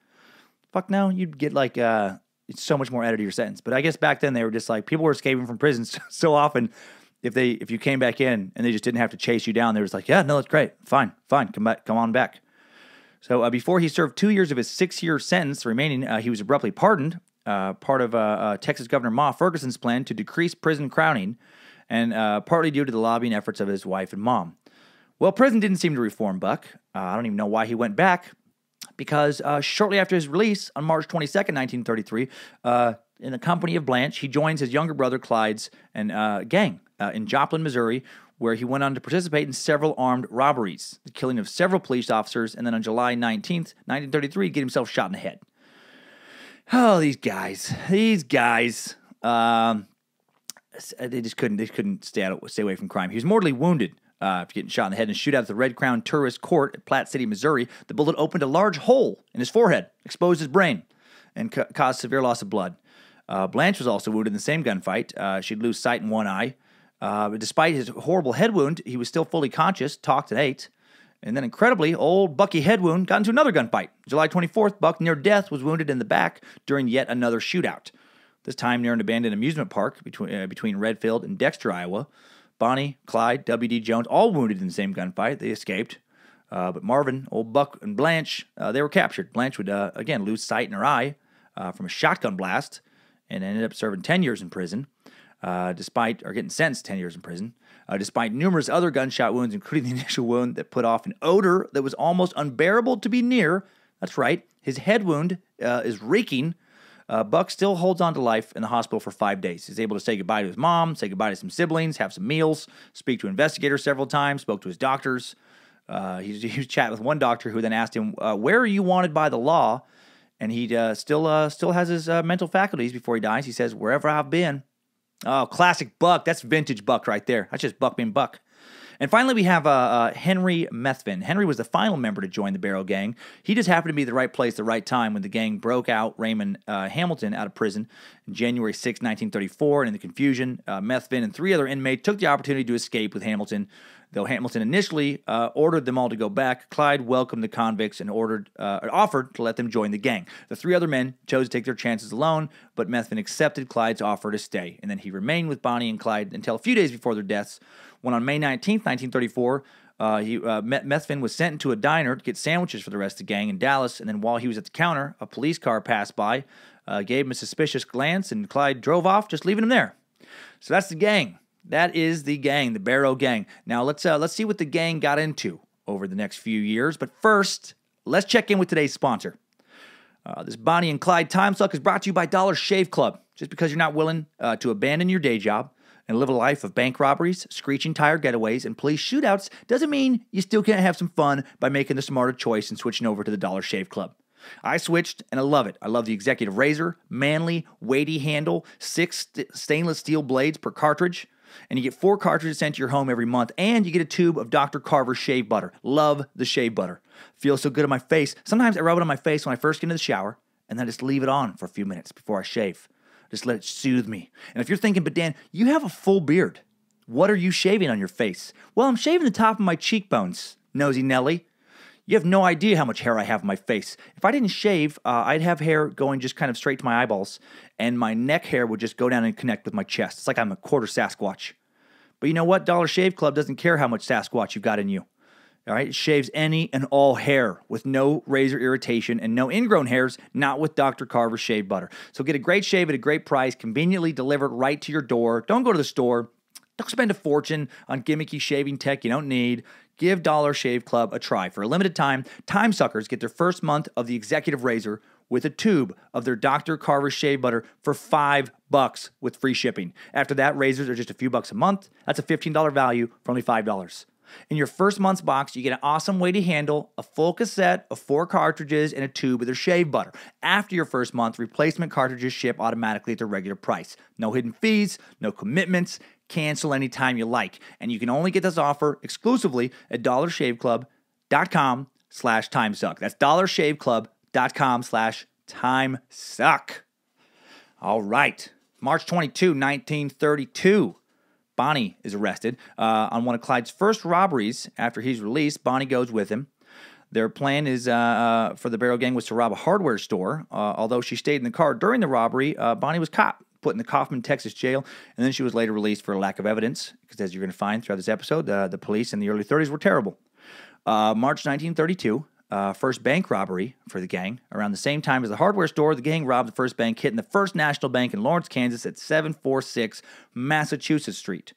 Fuck no, you'd get like uh, it's so much more added to your sentence. But I guess back then they were just like people were escaping from prison so, so often. If they if you came back in and they just didn't have to chase you down, they was like, yeah, no, that's great, fine, fine, come back, come on back. So uh, before he served two years of his six year sentence remaining, uh, he was abruptly pardoned uh, part of uh, uh, Texas Governor Ma Ferguson's plan to decrease prison crowding, and uh, partly due to the lobbying efforts of his wife and mom. Well, prison didn't seem to reform Buck. I don't even know why he went back, because shortly after his release on March 22nd, 1933, uh, in the company of Blanche, he joins his younger brother Clyde's and gang uh, in Joplin, Missouri, where he went on to participate in several armed robberies, the killing of several police officers, and then on July 19th, 1933, get himself shot in the head. Oh, these guys, these guys. Um, they just couldn't. They couldn't stay out, stay away from crime. He was mortally wounded uh, after getting shot in the head in a shootout at the Red Crown Tourist Court at Platte City, Missouri. The bullet opened a large hole in his forehead, exposed his brain, and ca- caused severe loss of blood. Uh, Blanche was also wounded in the same gunfight. Uh, she'd lose sight in one eye. Uh, despite his horrible head wound, he was still fully conscious, talked, and ate. And then, incredibly, old Bucky head wound got into another gunfight. July 24th, Buck, near death, was wounded in the back during yet another shootout. This time near an abandoned amusement park between, uh, between Redfield and Dexter, Iowa. Bonnie, Clyde, W.D. Jones, all wounded in the same gunfight. They escaped. Uh, but Marvin, old Buck, and Blanche, uh, they were captured. Blanche would, uh, again, lose sight in her eye uh, from a shotgun blast and ended up serving 10 years in prison, uh, despite, or getting sentenced 10 years in prison, uh, despite numerous other gunshot wounds, including the initial wound that put off an odor that was almost unbearable to be near. That's right, his head wound is reeking. Uh, Buck still holds on to life in the hospital for five days. He's able to say goodbye to his mom, say goodbye to some siblings, have some meals, speak to investigators several times, spoke to his doctors. Uh, he, he was chatting with one doctor who then asked him, uh, "Where are you wanted by the law?" And he uh, still uh, still has his uh, mental faculties before he dies. He says, "Wherever I've been." Oh, classic Buck. That's vintage Buck right there. That's just Buck being Buck. And finally, we have uh, uh, Henry Methvin. Henry was the final member to join the Barrow Gang. He just happened to be the right place, the right time when the gang broke out Raymond uh, Hamilton out of prison in January 6, 1934. And in the confusion, uh, Methvin and three other inmates took the opportunity to escape with Hamilton. Though Hamilton initially uh, ordered them all to go back, Clyde welcomed the convicts and ordered, uh, offered to let them join the gang. The three other men chose to take their chances alone, but Methvin accepted Clyde's offer to stay, and then he remained with Bonnie and Clyde until a few days before their deaths, when on May 19, 1934, uh, he, uh, Methvin was sent into a diner to get sandwiches for the rest of the gang in Dallas, and then while he was at the counter, a police car passed by, uh, gave him a suspicious glance, and Clyde drove off, just leaving him there. So that's the gang. That is the gang, the Barrow Gang. Now let's uh, let's see what the gang got into over the next few years. But first, let's check in with today's sponsor. Uh, this Bonnie and Clyde Time Suck is brought to you by Dollar Shave Club. Just because you're not willing uh, to abandon your day job and live a life of bank robberies, screeching tire getaways, and police shootouts doesn't mean you still can't have some fun by making the smarter choice and switching over to the Dollar Shave Club. I switched and I love it. I love the executive razor, manly, weighty handle, six st- stainless steel blades per cartridge, and you get four cartridges sent to your home every month, and you get a tube of Dr. Carver shave butter. Love the shave butter. Feels so good on my face. Sometimes I rub it on my face when I first get into the shower, and then I just leave it on for a few minutes before I shave. Just let it soothe me. And if you're thinking, but Dan, you have a full beard. What are you shaving on your face? Well, I'm shaving the top of my cheekbones, nosy Nelly. You have no idea how much hair I have on my face. If I didn't shave, uh, I'd have hair going just kind of straight to my eyeballs, and my neck hair would just go down and connect with my chest. It's like I'm a quarter Sasquatch. But you know what? Dollar Shave Club doesn't care how much Sasquatch you've got in you. All right, it shaves any and all hair with no razor irritation and no ingrown hairs, not with Dr. Carver shave butter. So get a great shave at a great price, conveniently delivered right to your door. Don't go to the store. Don't spend a fortune on gimmicky shaving tech you don't need. Give Dollar Shave Club a try. For a limited time, Time Suckers get their first month of the Executive Razor with a tube of their Dr. Carver shave butter for five bucks with free shipping. After that, razors are just a few bucks a month. That's a $15 value for only $5. In your first month's box, you get an awesome weighty handle, a full cassette of four cartridges, and a tube of their shave butter. After your first month, replacement cartridges ship automatically at their regular price. No hidden fees, no commitments. Cancel anytime you like. And you can only get this offer exclusively at dollarshaveclub.com slash timesuck. That's dollarshaveclub.com slash timesuck. All right. March 22, 1932. Bonnie is arrested uh, on one of Clyde's first robberies. After he's released, Bonnie goes with him. Their plan is uh, uh, for the Barrow Gang was to rob a hardware store. Uh, although she stayed in the car during the robbery, uh, Bonnie was caught, put in the Kaufman, Texas jail, and then she was later released for lack of evidence. Because as you're going to find throughout this episode, uh, the police in the early 30s were terrible. March 1932, uh, first bank robbery for the gang. Around the same time as the hardware store, the gang robbed the first bank, hitting the First National Bank in Lawrence, Kansas at 746 Massachusetts Street.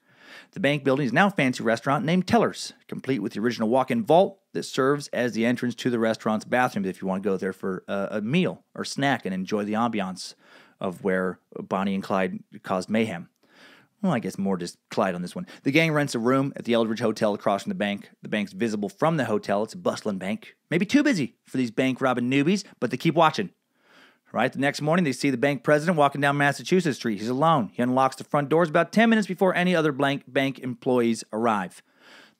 The bank building is now a fancy restaurant named Teller's, complete with the original walk in vault that serves as the entrance to the restaurant's bathroom if you want to go there for a, a meal or snack and enjoy the ambiance of where Bonnie and Clyde caused mayhem. Well, I guess more just Clyde on this one. The gang rents a room at the Eldridge Hotel across from the bank. The bank's visible from the hotel. It's a bustling bank. Maybe too busy for these bank robbing newbies, but they keep watching. Right, the next morning they see the bank president walking down Massachusetts Street. He's alone. He unlocks the front doors about 10 minutes before any other blank bank employees arrive.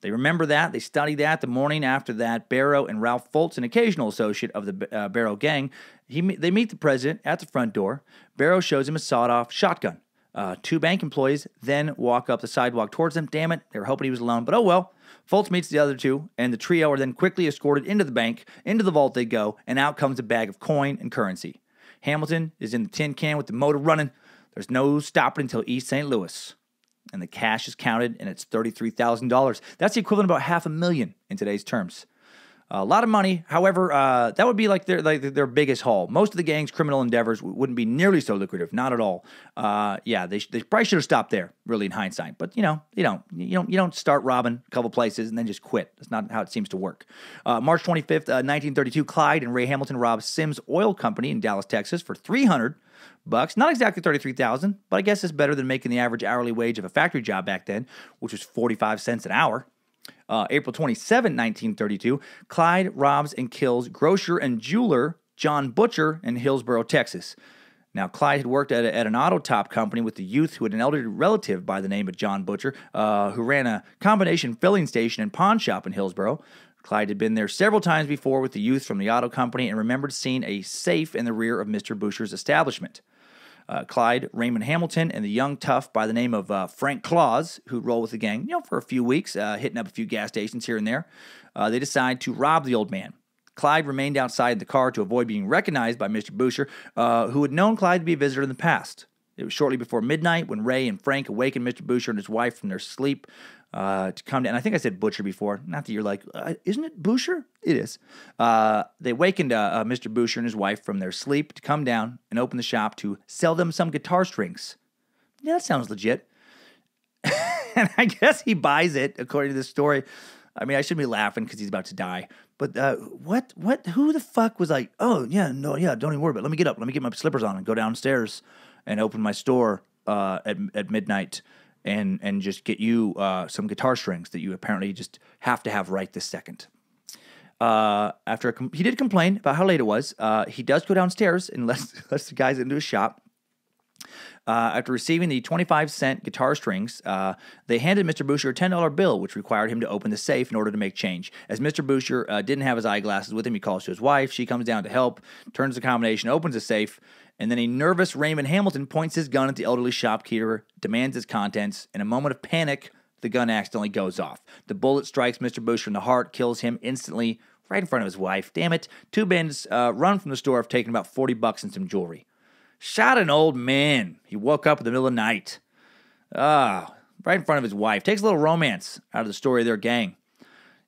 They remember that. They study that. The morning after that, Barrow and Ralph Fults, an occasional associate of the uh, Barrow gang, he, they meet the president at the front door. Barrow shows him a sawed off shotgun. Uh, two bank employees then walk up the sidewalk towards them. Damn it, they were hoping he was alone, but oh well. Fults meets the other two, and the trio are then quickly escorted into the bank. Into the vault they go, and out comes a bag of coin and currency. Hamilton is in the tin can with the motor running. There's no stopping until East St. Louis. And the cash is counted, and it's $33,000. That's the equivalent of about half a million in today's terms. A lot of money. However, uh, that would be like their like their biggest haul. Most of the gang's criminal endeavors wouldn't be nearly so lucrative. Not at all. Uh, yeah, they, they probably should have stopped there. Really, in hindsight, but you know, you don't you don't you don't start robbing a couple places and then just quit. That's not how it seems to work. Uh, March twenty fifth, uh, nineteen thirty two. Clyde and Ray Hamilton robbed Sims Oil Company in Dallas, Texas, for three hundred bucks. Not exactly 33,000, but I guess it's better than making the average hourly wage of a factory job back then, which was 45 cents an hour. Uh, April 27, 1932, Clyde robs and kills grocer and jeweler John Butcher in Hillsboro, Texas. Now, Clyde had worked at, a, at an auto top company with the youth who had an elderly relative by the name of John Butcher, uh, who ran a combination filling station and pawn shop in Hillsboro. Clyde had been there several times before with the youth from the auto company and remembered seeing a safe in the rear of Mr. Butcher's establishment uh, Clyde, Raymond Hamilton, and the young tough by the name of uh, Frank Clause, who roll with the gang, you know, for a few weeks, uh, hitting up a few gas stations here and there. Uh, they decide to rob the old man. Clyde remained outside the car to avoid being recognized by Mr. Boucher, uh, who had known Clyde to be a visitor in the past. It was shortly before midnight when Ray and Frank awakened Mr. Boucher and his wife from their sleep uh, to come down. I think I said Butcher before. Not that you're like, uh, isn't it Boucher? It is. Uh, they wakened uh, uh, Mr. Boucher and his wife from their sleep to come down and open the shop to sell them some guitar strings. Yeah, that sounds legit. and I guess he buys it, according to the story. I mean, I shouldn't be laughing because he's about to die. But uh, what, what, who the fuck was like, oh, yeah, no, yeah, don't even worry about it. Let me get up. Let me get my slippers on and go downstairs and open my store uh, at, at midnight and and just get you uh, some guitar strings that you apparently just have to have right this second. Uh, after he did complain about how late it was, uh, he does go downstairs and lets, lets the guys into his shop. Uh, after receiving the 25 cent guitar strings, uh, they handed Mr. Boucher a $10 bill, which required him to open the safe in order to make change. As Mr. Boucher uh, didn't have his eyeglasses with him, he calls to his wife. She comes down to help, turns the combination, opens the safe, and then a nervous Raymond Hamilton points his gun at the elderly shopkeeper, demands his contents. In a moment of panic, the gun accidentally goes off. The bullet strikes Mr. Boucher in the heart, kills him instantly, right in front of his wife. Damn it. Two bandits uh, run from the store, have taken about 40 bucks and some jewelry. Shot an old man. He woke up in the middle of the night. Ah, right in front of his wife. Takes a little romance out of the story of their gang.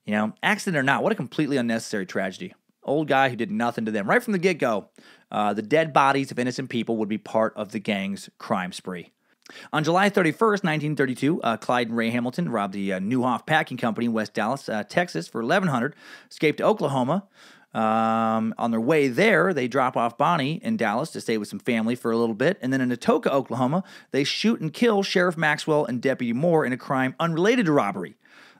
You know, accident or not, what a completely unnecessary tragedy. Old guy who did nothing to them. Right from the get go, uh, the dead bodies of innocent people would be part of the gang's crime spree. On July 31st, 1932, uh, Clyde and Ray Hamilton robbed the uh, Neuhoff Packing Company in West Dallas, uh, Texas for 1100 escaped to Oklahoma. Um, on their way there, they drop off Bonnie in Dallas to stay with some family for a little bit. And then in Atoka, Oklahoma, they shoot and kill Sheriff Maxwell and Deputy Moore in a crime unrelated to robbery.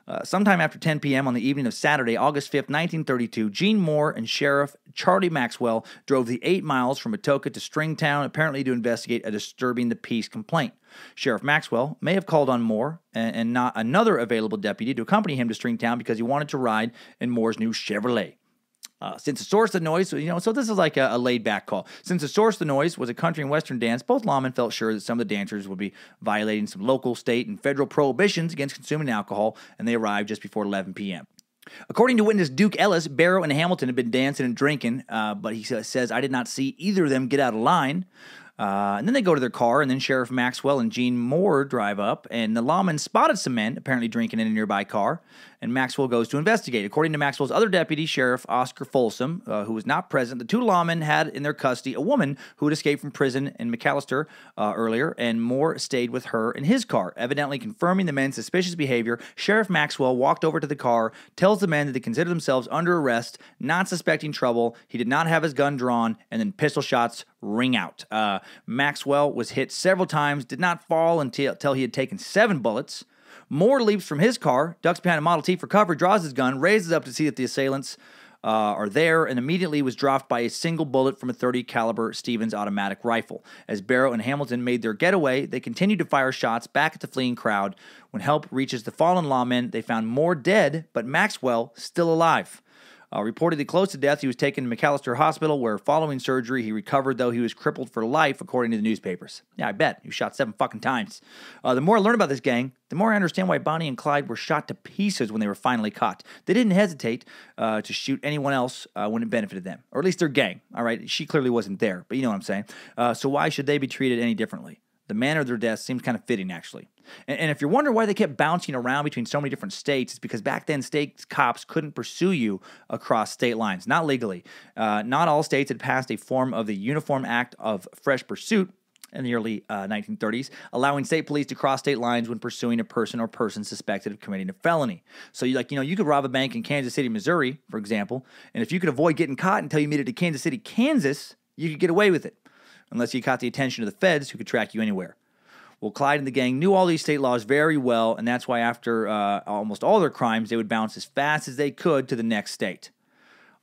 Uh, sometime after 10 p.m. on the evening of Saturday, August 5th, 1932, Gene Moore and Sheriff Charlie Maxwell drove the eight miles from Atoka to Stringtown, apparently to investigate a disturbing the peace complaint. Sheriff Maxwell may have called on Moore and, and not another available deputy to accompany him to Stringtown because he wanted to ride in Moore's new Chevrolet. Uh, since the source of the noise, you know, so this is like a, a laid back call. Since the source of the noise was a country and western dance, both lawmen felt sure that some of the dancers would be violating some local, state, and federal prohibitions against consuming alcohol, and they arrived just before 11 p.m. According to witness Duke Ellis, Barrow and Hamilton had been dancing and drinking, uh, but he says, I did not see either of them get out of line. Uh, and then they go to their car, and then Sheriff Maxwell and Gene Moore drive up, and the lawman spotted some men apparently drinking in a nearby car. And Maxwell goes to investigate. According to Maxwell's other deputy, Sheriff Oscar Folsom, uh, who was not present, the two lawmen had in their custody a woman who had escaped from prison in McAlester uh, earlier, and Moore stayed with her in his car. Evidently confirming the men's suspicious behavior, Sheriff Maxwell walked over to the car, tells the men that they consider themselves under arrest, not suspecting trouble. He did not have his gun drawn, and then pistol shots ring out. Uh, Maxwell was hit several times, did not fall until, until he had taken seven bullets. Moore leaps from his car, ducks behind a Model T for cover, draws his gun, raises up to see that the assailants uh, are there, and immediately was dropped by a single bullet from a 30 caliber Stevens automatic rifle. As Barrow and Hamilton made their getaway, they continued to fire shots back at the fleeing crowd. When help reaches the fallen lawmen, they found Moore dead, but Maxwell still alive. Uh, reportedly close to death, he was taken to McAlester Hospital, where following surgery, he recovered, though he was crippled for life, according to the newspapers. Yeah, I bet. He was shot seven fucking times. Uh, the more I learn about this gang, the more I understand why Bonnie and Clyde were shot to pieces when they were finally caught. They didn't hesitate uh, to shoot anyone else uh, when it benefited them, or at least their gang. All right, she clearly wasn't there, but you know what I'm saying. Uh, so why should they be treated any differently? The manner of their death seems kind of fitting, actually. And, and if you're wondering why they kept bouncing around between so many different states, it's because back then state cops couldn't pursue you across state lines, not legally. Uh, not all states had passed a form of the Uniform Act of Fresh Pursuit, in the early uh, 1930s, allowing state police to cross state lines when pursuing a person or person suspected of committing a felony. So, you like, you know, you could rob a bank in Kansas City, Missouri, for example, and if you could avoid getting caught until you made it to Kansas City, Kansas, you could get away with it, unless you caught the attention of the feds who could track you anywhere. Well, Clyde and the gang knew all these state laws very well, and that's why after uh, almost all their crimes, they would bounce as fast as they could to the next state.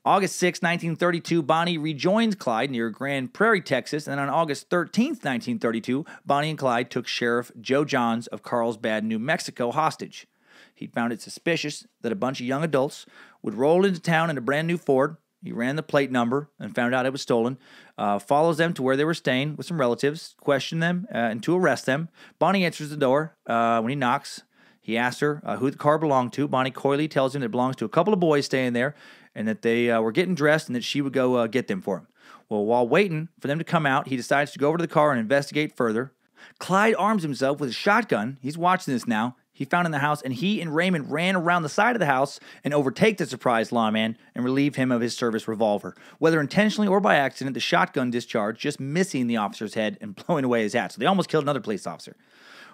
August 6, 1932, Bonnie rejoins Clyde near Grand Prairie, Texas, and on August 13, 1932, Bonnie and Clyde took Sheriff Joe Johns of Carlsbad, New Mexico, hostage. He found it suspicious that a bunch of young adults would roll into town in a brand new Ford. He ran the plate number and found out it was stolen. Uh, follows them to where they were staying with some relatives, questioned them, uh, and to arrest them. Bonnie answers the door uh, when he knocks. He asks her uh, who the car belonged to. Bonnie coyly tells him it belongs to a couple of boys staying there and that they uh, were getting dressed and that she would go uh, get them for him. Well, while waiting for them to come out, he decides to go over to the car and investigate further. Clyde arms himself with a shotgun. He's watching this now. He found in the house, and he and Raymond ran around the side of the house and overtake the surprised lawman and relieve him of his service revolver. Whether intentionally or by accident, the shotgun discharged, just missing the officer's head and blowing away his hat. So they almost killed another police officer.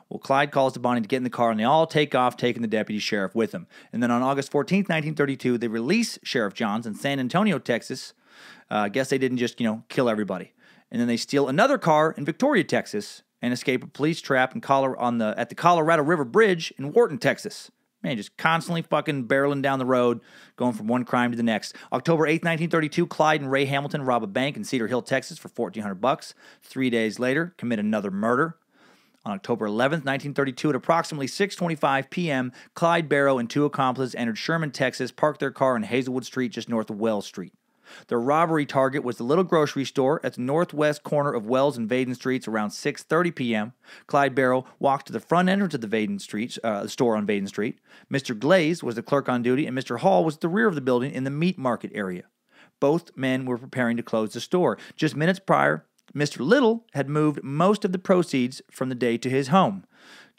Well, Clyde calls to Bonnie to get in the car, and they all take off, taking the deputy sheriff with them. And then on August 14th, 1932, they release Sheriff Johns in San Antonio, Texas. Uh, I guess they didn't just, you know, kill everybody. And then they steal another car in Victoria, Texas, and escape a police trap in Colo- on the at the Colorado River Bridge in Wharton, Texas. Man, just constantly fucking barreling down the road, going from one crime to the next. October 8th, 1932, Clyde and Ray Hamilton rob a bank in Cedar Hill, Texas for 1400 bucks. Three days later, commit another murder. On October 11th, 1932, at approximately 6:25 p.m., Clyde Barrow and two accomplices entered Sherman, Texas, parked their car on Hazelwood Street just north of Wells Street. Their robbery target was the little grocery store at the northwest corner of Wells and Vaden Streets around 6:30 p.m. Clyde Barrow walked to the front entrance of the Vaden Street uh, store on Vaden Street. Mr. Glaze was the clerk on duty, and Mr. Hall was at the rear of the building in the meat market area. Both men were preparing to close the store. Just minutes prior, Mr. Little had moved most of the proceeds from the day to his home,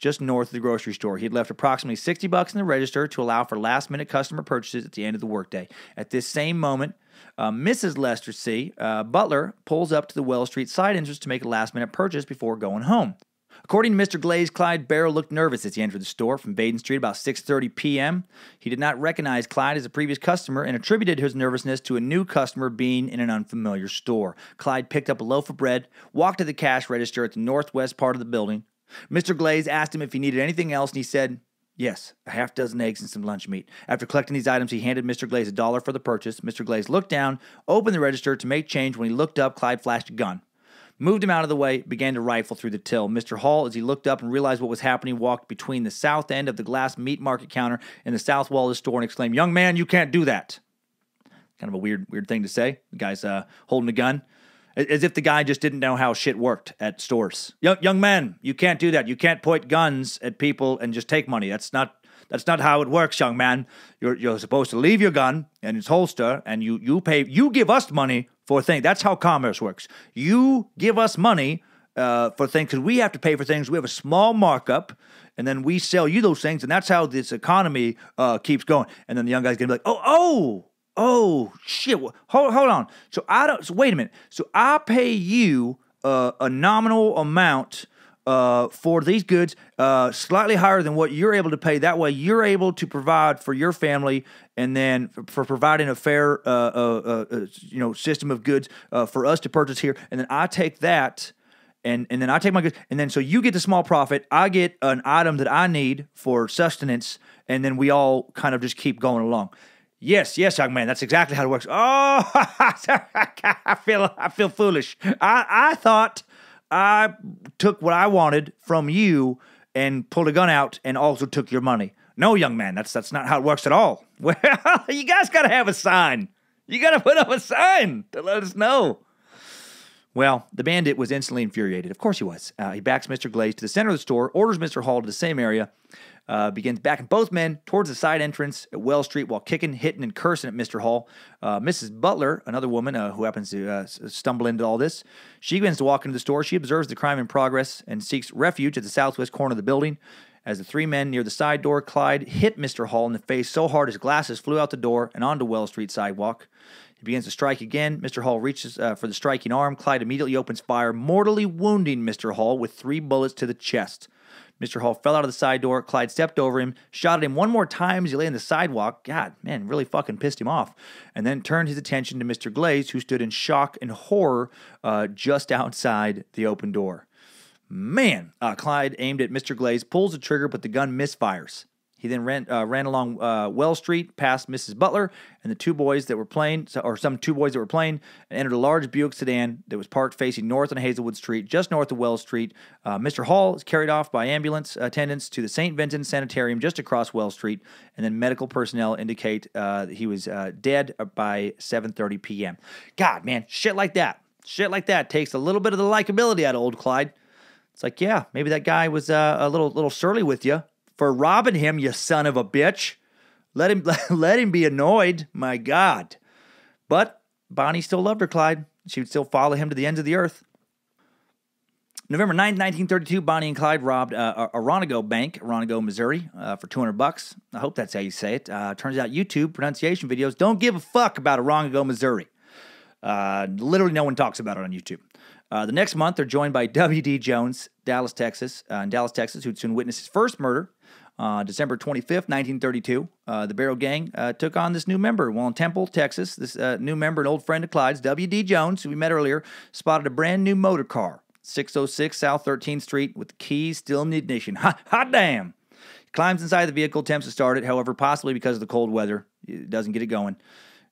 just north of the grocery store. He had left approximately 60 bucks in the register to allow for last minute customer purchases at the end of the workday. At this same moment, uh, Mrs. Lester C. Uh, Butler pulls up to the Wells Street side entrance to make a last minute purchase before going home. According to Mr. Glaze, Clyde Barrow looked nervous as he entered the store from Vaden Street about 6:30 p.m. He did not recognize Clyde as a previous customer and attributed his nervousness to a new customer being in an unfamiliar store. Clyde picked up a loaf of bread, walked to the cash register at the northwest part of the building. Mr. Glaze asked him if he needed anything else, and he said, Yes, a half dozen eggs and some lunch meat. After collecting these items, he handed Mr. Glaze a dollar for the purchase. Mr. Glaze looked down, opened the register to make change. When he looked up, Clyde flashed a gun moved him out of the way, began to rifle through the till. Mr. Hall, as he looked up and realized what was happening, walked between the south end of the glass meat market counter and the south wall of the store and exclaimed, Young man, you can't do that. Kind of a weird, weird thing to say. The guy's uh, holding a gun. As if the guy just didn't know how shit worked at stores. Young, young man, you can't do that. You can't point guns at people and just take money. That's not that's not how it works, young man. You're you're supposed to leave your gun in its holster, and you you pay you give us money for things. That's how commerce works. You give us money uh, for things because we have to pay for things. We have a small markup, and then we sell you those things, and that's how this economy uh, keeps going. And then the young guy's gonna be like, oh, oh, oh, shit. Hold, hold on. So I don't. So wait a minute. So I pay you uh, a nominal amount uh, for these goods, uh, slightly higher than what you're able to pay. That way, you're able to provide for your family, and then for, for providing a fair, uh, uh, uh, uh, you know, system of goods uh, for us to purchase here. And then I take that, and and then I take my goods, and then so you get the small profit. I get an item that I need for sustenance, and then we all kind of just keep going along. Yes, yes, young man. That's exactly how it works. Oh, I feel I feel foolish. I I thought I took what I wanted from you and pulled a gun out and also took your money. No, young man, that's that's not how it works at all. Well, you guys got to have a sign. You got to put up a sign to let us know. Well, the bandit was instantly infuriated. Of course he was. Uh, he backs Mr. Glaze to the center of the store, orders Mr. Hall to the same area, uh, begins backing both men towards the side entrance at Wells Street while kicking, hitting, and cursing at Mr. Hall. Uh, Mrs. Butler, another woman uh, who happens to uh, stumble into all this, she begins to walk into the store. She observes the crime in progress and seeks refuge at the southwest corner of the building. As the three men near the side door, Clyde hit Mr. Hall in the face so hard his glasses flew out the door and onto Wells Street sidewalk. He begins to strike again. Mr. Hall reaches uh, for the striking arm. Clyde immediately opens fire, mortally wounding Mr. Hall with three bullets to the chest. Mr. Hall fell out of the side door. Clyde stepped over him, shot at him one more time as he lay on the sidewalk. God, man, really fucking pissed him off. And then turned his attention to Mr. Glaze, who stood in shock and horror uh, just outside the open door. Man, uh, Clyde aimed at Mr. Glaze, pulls the trigger, but the gun misfires. He then ran uh, ran along uh, Well Street past Mrs. Butler and the two boys that were playing, or some two boys that were playing, and entered a large Buick sedan that was parked facing north on Hazelwood Street, just north of Wells Street. Uh, Mr. Hall is carried off by ambulance attendants to the St. Vincent Sanitarium just across Wells Street, and then medical personnel indicate uh, that he was uh, dead by 7:30 p.m. God, man, shit like that, shit like that takes a little bit of the likability out of old Clyde. It's like, yeah, maybe that guy was uh, a little little surly with you for robbing him, you son of a bitch. Let him let him be annoyed. My God. But Bonnie still loved her, Clyde. She would still follow him to the ends of the earth. November 9th, 1932, Bonnie and Clyde robbed uh, a Oronogo Bank, Oronogo, Missouri, uh, for 200 bucks. I hope that's how you say it. Uh, turns out YouTube pronunciation videos don't give a fuck about Oronogo, Missouri. Uh, literally, no one talks about it on YouTube. Uh, the next month, they're joined by W.D. Jones, Dallas, Texas, uh, in Dallas, Texas, who'd soon witness his first murder. Uh, December 25th, 1932, uh, the Barrow Gang uh, took on this new member. Well, in Temple, Texas, this uh, new member, an old friend of Clyde's, W.D. Jones, who we met earlier, spotted a brand new motor car, 606 South 13th Street, with the keys still in the ignition. Hot, hot damn! He climbs inside the vehicle, attempts to start it. However, possibly because of the cold weather, it doesn't get it going.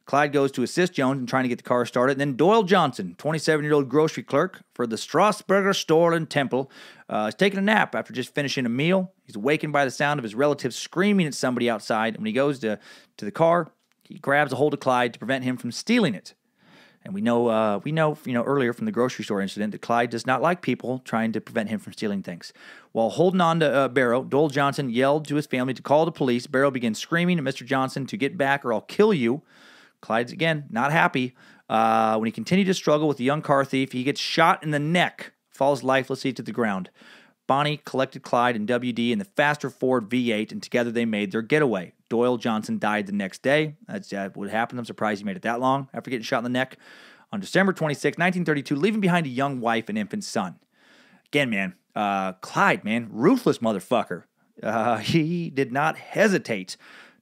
Clyde goes to assist Jones in trying to get the car started. And then Doyle Johnson, 27 year old grocery clerk for the Strasburger store in Temple, uh, is taking a nap after just finishing a meal. He's awakened by the sound of his relatives screaming at somebody outside. And when he goes to, to the car, he grabs a hold of Clyde to prevent him from stealing it. And we know, uh, we know, you know, earlier from the grocery store incident that Clyde does not like people trying to prevent him from stealing things. While holding on to uh, Barrow, Doyle Johnson yelled to his family to call the police. Barrow begins screaming at Mr. Johnson to get back or I'll kill you. Clyde's again not happy. Uh, when he continued to struggle with the young car thief, he gets shot in the neck, falls lifelessly to the ground. Bonnie collected Clyde and WD in the faster Ford V8, and together they made their getaway. Doyle Johnson died the next day. That's uh, what happened. I'm surprised he made it that long after getting shot in the neck. On December 26, 1932, leaving behind a young wife and infant son. Again, man, uh, Clyde, man, ruthless motherfucker. Uh, he did not hesitate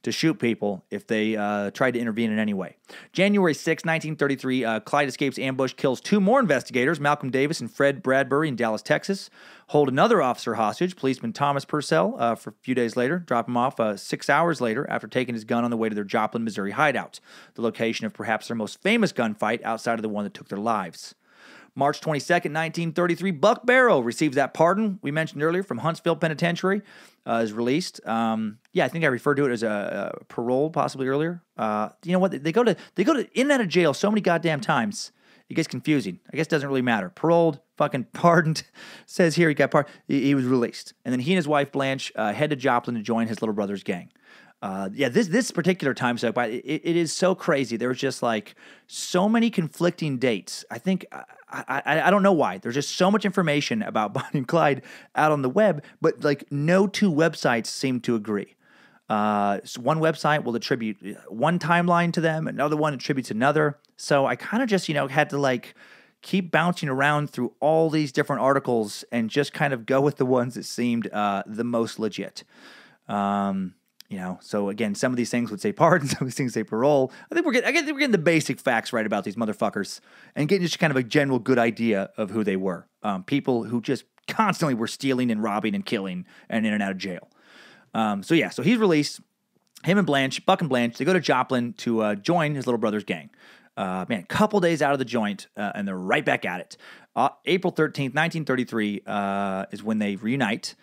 to shoot people if they uh, tried to intervene in any way. January 6, 1933, uh, Clyde escapes ambush, kills two more investigators, Malcolm Davis and Fred Bradbury in Dallas, Texas. Hold another officer hostage, policeman Thomas Purcell, uh, for a few days later. Drop him off uh, six hours later after taking his gun on the way to their Joplin, Missouri hideout, the location of perhaps their most famous gunfight outside of the one that took their lives. March 22nd, 1933, Buck Barrow receives that pardon we mentioned earlier from Huntsville Penitentiary, uh, is released. Um, yeah, I think I referred to it as a, a parole possibly earlier. Uh, you know what? They go to they go to in and out of jail so many goddamn times. It gets confusing. I guess it doesn't really matter. Paroled, fucking pardoned. Says here he got pardoned. He, he was released, and then he and his wife Blanche uh, head to Joplin to join his little brother's gang. Uh, yeah, this this particular time but it, it is so crazy. There's just like so many conflicting dates. I think I, I I don't know why. There's just so much information about Bonnie and Clyde out on the web, but like no two websites seem to agree. Uh, so one website will attribute uh, one timeline to them, another one attributes another. So I kind of just you know had to like keep bouncing around through all these different articles and just kind of go with the ones that seemed uh, the most legit. Um, you know, so again, some of these things would say pardon, some of these things say parole. I think we're getting, I think we're getting the basic facts right about these motherfuckers and getting just kind of a general good idea of who they were. Um, people who just constantly were stealing and robbing and killing and in and out of jail. Um, so yeah, so he's released. Him and Blanche, Buck and Blanche, they go to Joplin to uh, join his little brother's gang. Uh, man, a couple days out of the joint, uh, and they're right back at it. Uh, April 13th, 1933, uh, is when they reunite.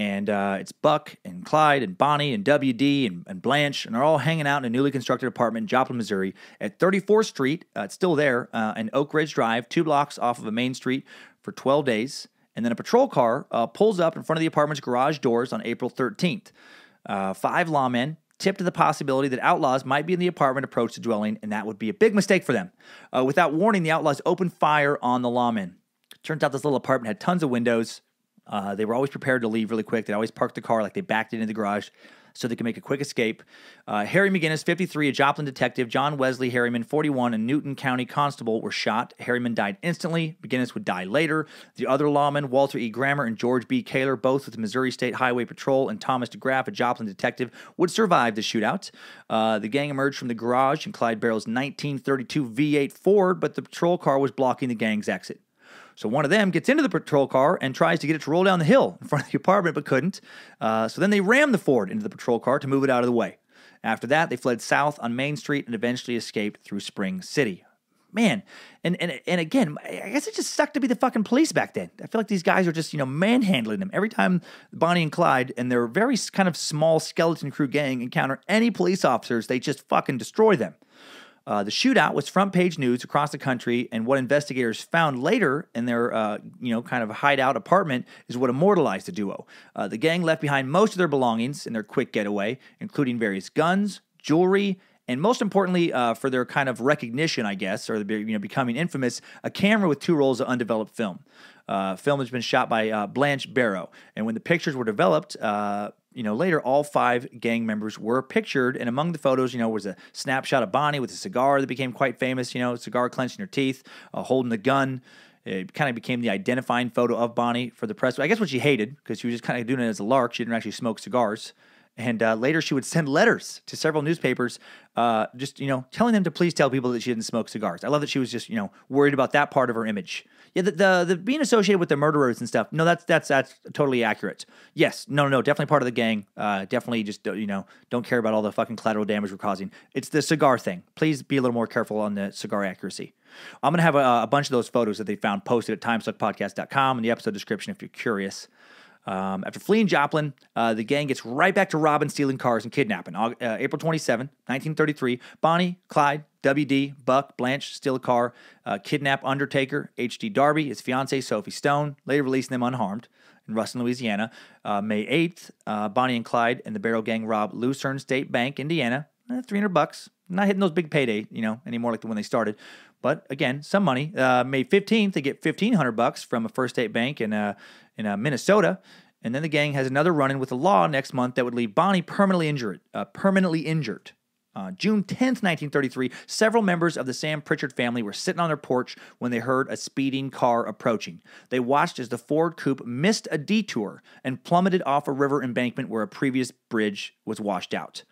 And uh, it's Buck and Clyde and Bonnie and WD and, and, Blanche, and they're all hanging out in a newly constructed apartment in Joplin, Missouri at 34th Street. Uh, it's still there, and Oak Ridge Drive, two blocks off of a main street for 12 days. And then a patrol car pulls up in front of the apartment's garage doors on April 13th. five lawmen tipped to the possibility that outlaws might be in the apartment approach the dwelling, and that would be a big mistake for them. Uh, without warning, the outlaws opened fire on the lawmen. Turns out this little apartment had tons of windows. Uh, they were always prepared to leave really quick. They always parked the car like they backed it into the garage so they could make a quick escape. Uh, Harry McGinnis, 53, a Joplin detective, John Wesley Harryman, 41, a Newton County constable, were shot. Harryman died instantly. McGinnis would die later. The other lawmen, Walter E. Grammer and George B. Kahler, both with the Missouri State Highway Patrol, and Thomas DeGraff, a Joplin detective, would survive the shootout. Uh, the gang emerged from the garage in Clyde Barrow's 1932 V8 Ford, but the patrol car was blocking the gang's exit. So one of them gets into the patrol car and tries to get it to roll down the hill in front of the apartment, but couldn't. Uh, so then they ram the Ford into the patrol car to move it out of the way. After that, they fled south on Main Street and eventually escaped through Spring City. Man, and and and again, I guess it just sucked to be the fucking police back then. I feel like these guys are just you know manhandling them every time Bonnie and Clyde and their very kind of small skeleton crew gang encounter any police officers. They just fucking destroy them. Uh, the shootout was front page news across the country, and what investigators found later in their, uh, you know, kind of hideout apartment is what immortalized the duo. Uh, the gang left behind most of their belongings in their quick getaway, including various guns, jewelry, and most importantly, uh, for their kind of recognition, I guess, or the you know, becoming infamous, a camera with two rolls of undeveloped film. Uh, film has been shot by uh, Blanche Barrow, and when the pictures were developed, uh, you know, later all five gang members were pictured, and among the photos, you know, was a snapshot of Bonnie with a cigar that became quite famous. You know, cigar clenching her teeth, uh, holding the gun. It kind of became the identifying photo of Bonnie for the press. I guess what she hated because she was just kind of doing it as a lark. She didn't actually smoke cigars. And uh, later, she would send letters to several newspapers, uh, just you know, telling them to please tell people that she didn't smoke cigars. I love that she was just you know worried about that part of her image. Yeah, the, the, the being associated with the murderers and stuff. No, that's that's that's totally accurate. Yes, no, no, definitely part of the gang. Uh, definitely just you know don't care about all the fucking collateral damage we're causing. It's the cigar thing. Please be a little more careful on the cigar accuracy. I'm gonna have a, a bunch of those photos that they found posted at timesuckpodcast.com in the episode description if you're curious. Um, after fleeing Joplin, uh, the gang gets right back to robbing, stealing cars, and kidnapping. Uh, April 27, 1933, Bonnie, Clyde, WD, Buck, Blanche steal a car, uh, kidnap Undertaker, H.D. Darby, his fiancee Sophie Stone, later releasing them unharmed in Ruston, Louisiana. Uh, May 8th, uh, Bonnie and Clyde and the Barrow Gang rob Lucerne State Bank, Indiana. Eh, 300 bucks. Not hitting those big payday, you know, anymore like the one they started. But again, some money. Uh, May 15th, they get 1500 bucks from a First State Bank in, uh, in uh, Minnesota. And then the gang has another run in with the law next month that would leave Bonnie permanently injured. Permanently injured. Uh, June 10th, 1933, several members of the Sam Pritchard family were sitting on their porch when they heard a speeding car approaching. They watched as the Ford coupe missed a detour and plummeted off a river embankment where a previous bridge was washed out.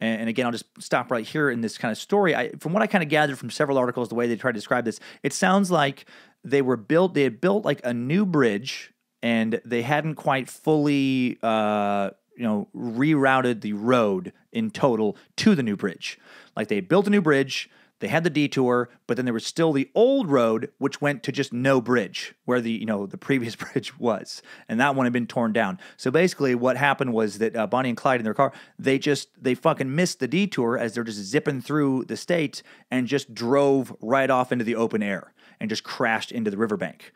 And, again, I'll just stop right here in this kind of story. I, from what I kind of gathered from several articles, the way they try to describe this, it sounds like they were built, they had built like a new bridge and they hadn't quite fully uh, you know rerouted the road in total to the new bridge. Like they built a new bridge, they had the detour, but then there was still the old road which went to just no bridge where the you know the previous bridge was, and that one had been torn down. So basically, what happened was that uh, Bonnie and Clyde in their car they just they fucking missed the detour as they're just zipping through the state and just drove right off into the open air and just crashed into the riverbank.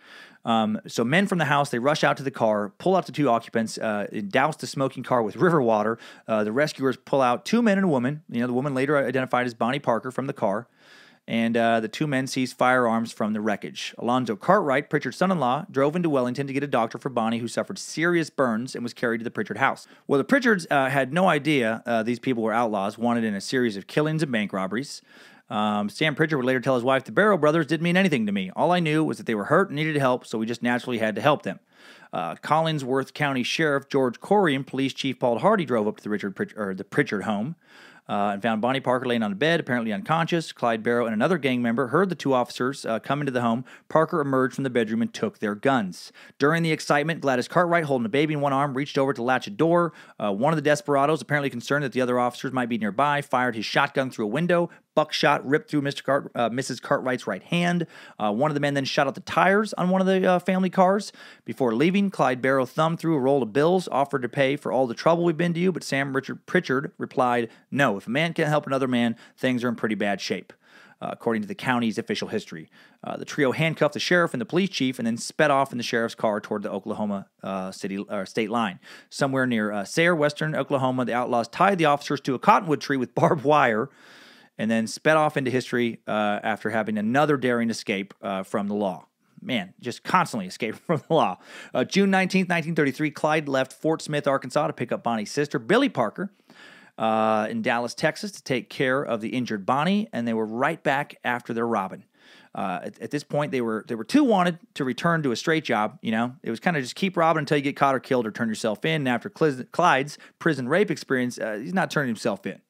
Um, so men from the house they rush out to the car, pull out the two occupants, uh, douse the smoking car with river water. Uh, the rescuers pull out two men and a woman. You know, the woman later identified as Bonnie Parker from the car and uh, the two men seized firearms from the wreckage. Alonzo Cartwright, Pritchard's son in law, drove into Wellington to get a doctor for Bonnie, who suffered serious burns and was carried to the Pritchard house. Well, the Pritchards uh, had no idea uh, these people were outlaws, wanted in a series of killings and bank robberies. Um, Sam Pritchard would later tell his wife, The Barrow brothers didn't mean anything to me. All I knew was that they were hurt and needed help, so we just naturally had to help them. Uh, Collingsworth County Sheriff George Corry and Police Chief Paul Hardy drove up to the Richard Pritch- or the Pritchard home uh, and found Bonnie Parker laying on a bed, apparently unconscious. Clyde Barrow and another gang member heard the two officers uh, come into the home. Parker emerged from the bedroom and took their guns. During the excitement, Gladys Cartwright, holding a baby in one arm, reached over to latch a door. Uh, one of the desperados, apparently concerned that the other officers might be nearby, fired his shotgun through a window. Buckshot ripped through Mr. Cart, uh, Mrs. Cartwright's right hand. Uh, one of the men then shot out the tires on one of the uh, family cars. Before leaving, Clyde Barrow thumbed through a roll of bills, offered to pay for all the trouble we've been to you, but Sam Richard Pritchard replied, No, if a man can't help another man, things are in pretty bad shape. Uh, according to the county's official history. Uh, the trio handcuffed the sheriff and the police chief and then sped off in the sheriff's car toward the Oklahoma uh, city or state line. Somewhere near Sayre, western Oklahoma, the outlaws tied the officers to a cottonwood tree with barbed wire and then sped off into history uh, after having another daring escape uh, from the law. Man, just constantly escaping from the law. Uh, June 19, 1933, Clyde left Fort Smith, Arkansas to pick up Bonnie's sister, Billie Parker, uh, in Dallas, Texas, to take care of the injured Bonnie, and they were right back after their Robin. Uh, at, at, this point, they were they were too wanted to return to a straight job. You know, it was kind of just keep robbing until you get caught or killed, or turn yourself in. And after Clyde's prison rape experience, uh, he's not turning himself in.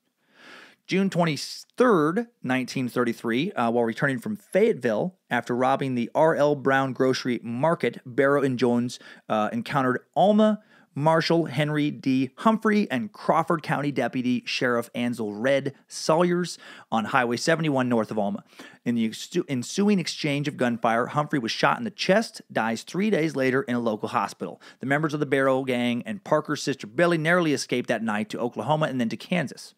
June 23rd, 1933, uh, while returning from Fayetteville after robbing the R.L. Brown Grocery Market, Barrow and Jones uh, encountered Alma Marshal Henry D. Humphrey and Crawford County Deputy Sheriff Ansel Red Sawyers on Highway 71 north of Alma. In the ensuing exchange of gunfire, Humphrey was shot in the chest, dies three days later in a local hospital. The members of the Barrow Gang and Parker's sister Billie narrowly escaped that night to Oklahoma and then to Kansas.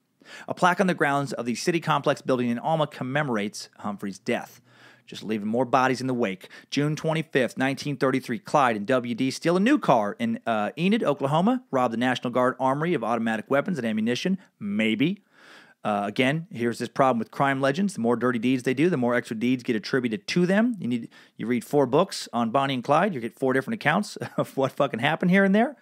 A plaque on the grounds of the City Complex building in Alma commemorates Humphrey's death. Just leaving more bodies in the wake. June 25th, 1933, Clyde and WD steal a new car in uh, Enid, Oklahoma, rob the National Guard armory of automatic weapons and ammunition. Maybe. Uh, again, here's this problem with crime legends. The more dirty deeds they do, the more extra deeds get attributed to them. You need you read four books on Bonnie and Clyde, you get four different accounts of what fucking happened here and there.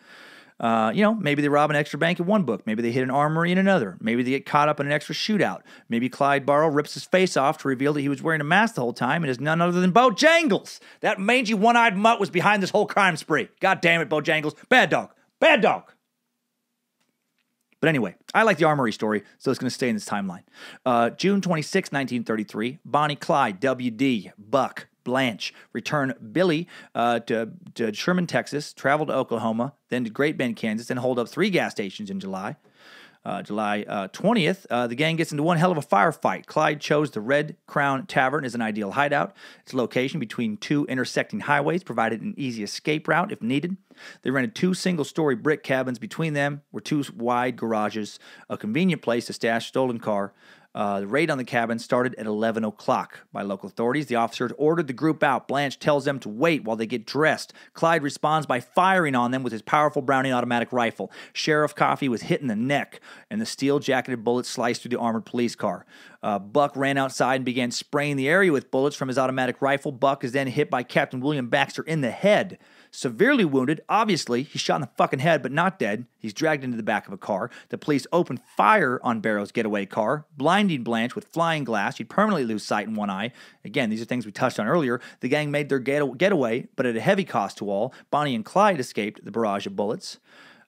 Uh, you know, maybe they rob an extra bank in one book. Maybe they hit an armory in another. Maybe they get caught up in an extra shootout. Maybe Clyde Barrow rips his face off to reveal that he was wearing a mask the whole time and is none other than Bojangles. That mangy one eyed mutt was behind this whole crime spree. God damn it, Bojangles. Bad dog. Bad dog. But anyway, I like the armory story, so it's going to stay in this timeline. Uh, June 26, 1933, Bonnie Clyde, W.D., Buck, Blanche, return Billie uh, to, to Sherman, Texas, travel to Oklahoma, then to Great Bend, Kansas, and hold up three gas stations in July. Uh, July uh, 20th, uh, the gang gets into one hell of a firefight. Clyde chose the Red Crown Tavern as an ideal hideout. Its location between two intersecting highways provided an easy escape route if needed. They rented two single story brick cabins. Between them were two wide garages, a convenient place to stash stolen car, uh, the raid on the cabin started at 11 o'clock. By local authorities, the officers ordered the group out. Blanche tells them to wait while they get dressed. Clyde responds by firing on them with his powerful Browning automatic rifle. Sheriff Coffey was hit in the neck, and the steel jacketed bullet sliced through the armored police car. Uh, Buck ran outside and began spraying the area with bullets from his automatic rifle. Buck is then hit by Captain William Baxter in the head severely wounded. Obviously, he's shot in the fucking head, but not dead. He's dragged into the back of a car. The police open fire on Barrow's getaway car, blinding Blanche with flying glass. He'd permanently lose sight in one eye. Again, these are things we touched on earlier. The gang made their getaway, but at a heavy cost to all. Bonnie and Clyde escaped the barrage of bullets.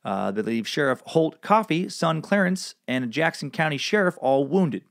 Uh, they leave Sheriff Holt Coffey, son Clarence, and a Jackson County sheriff all wounded.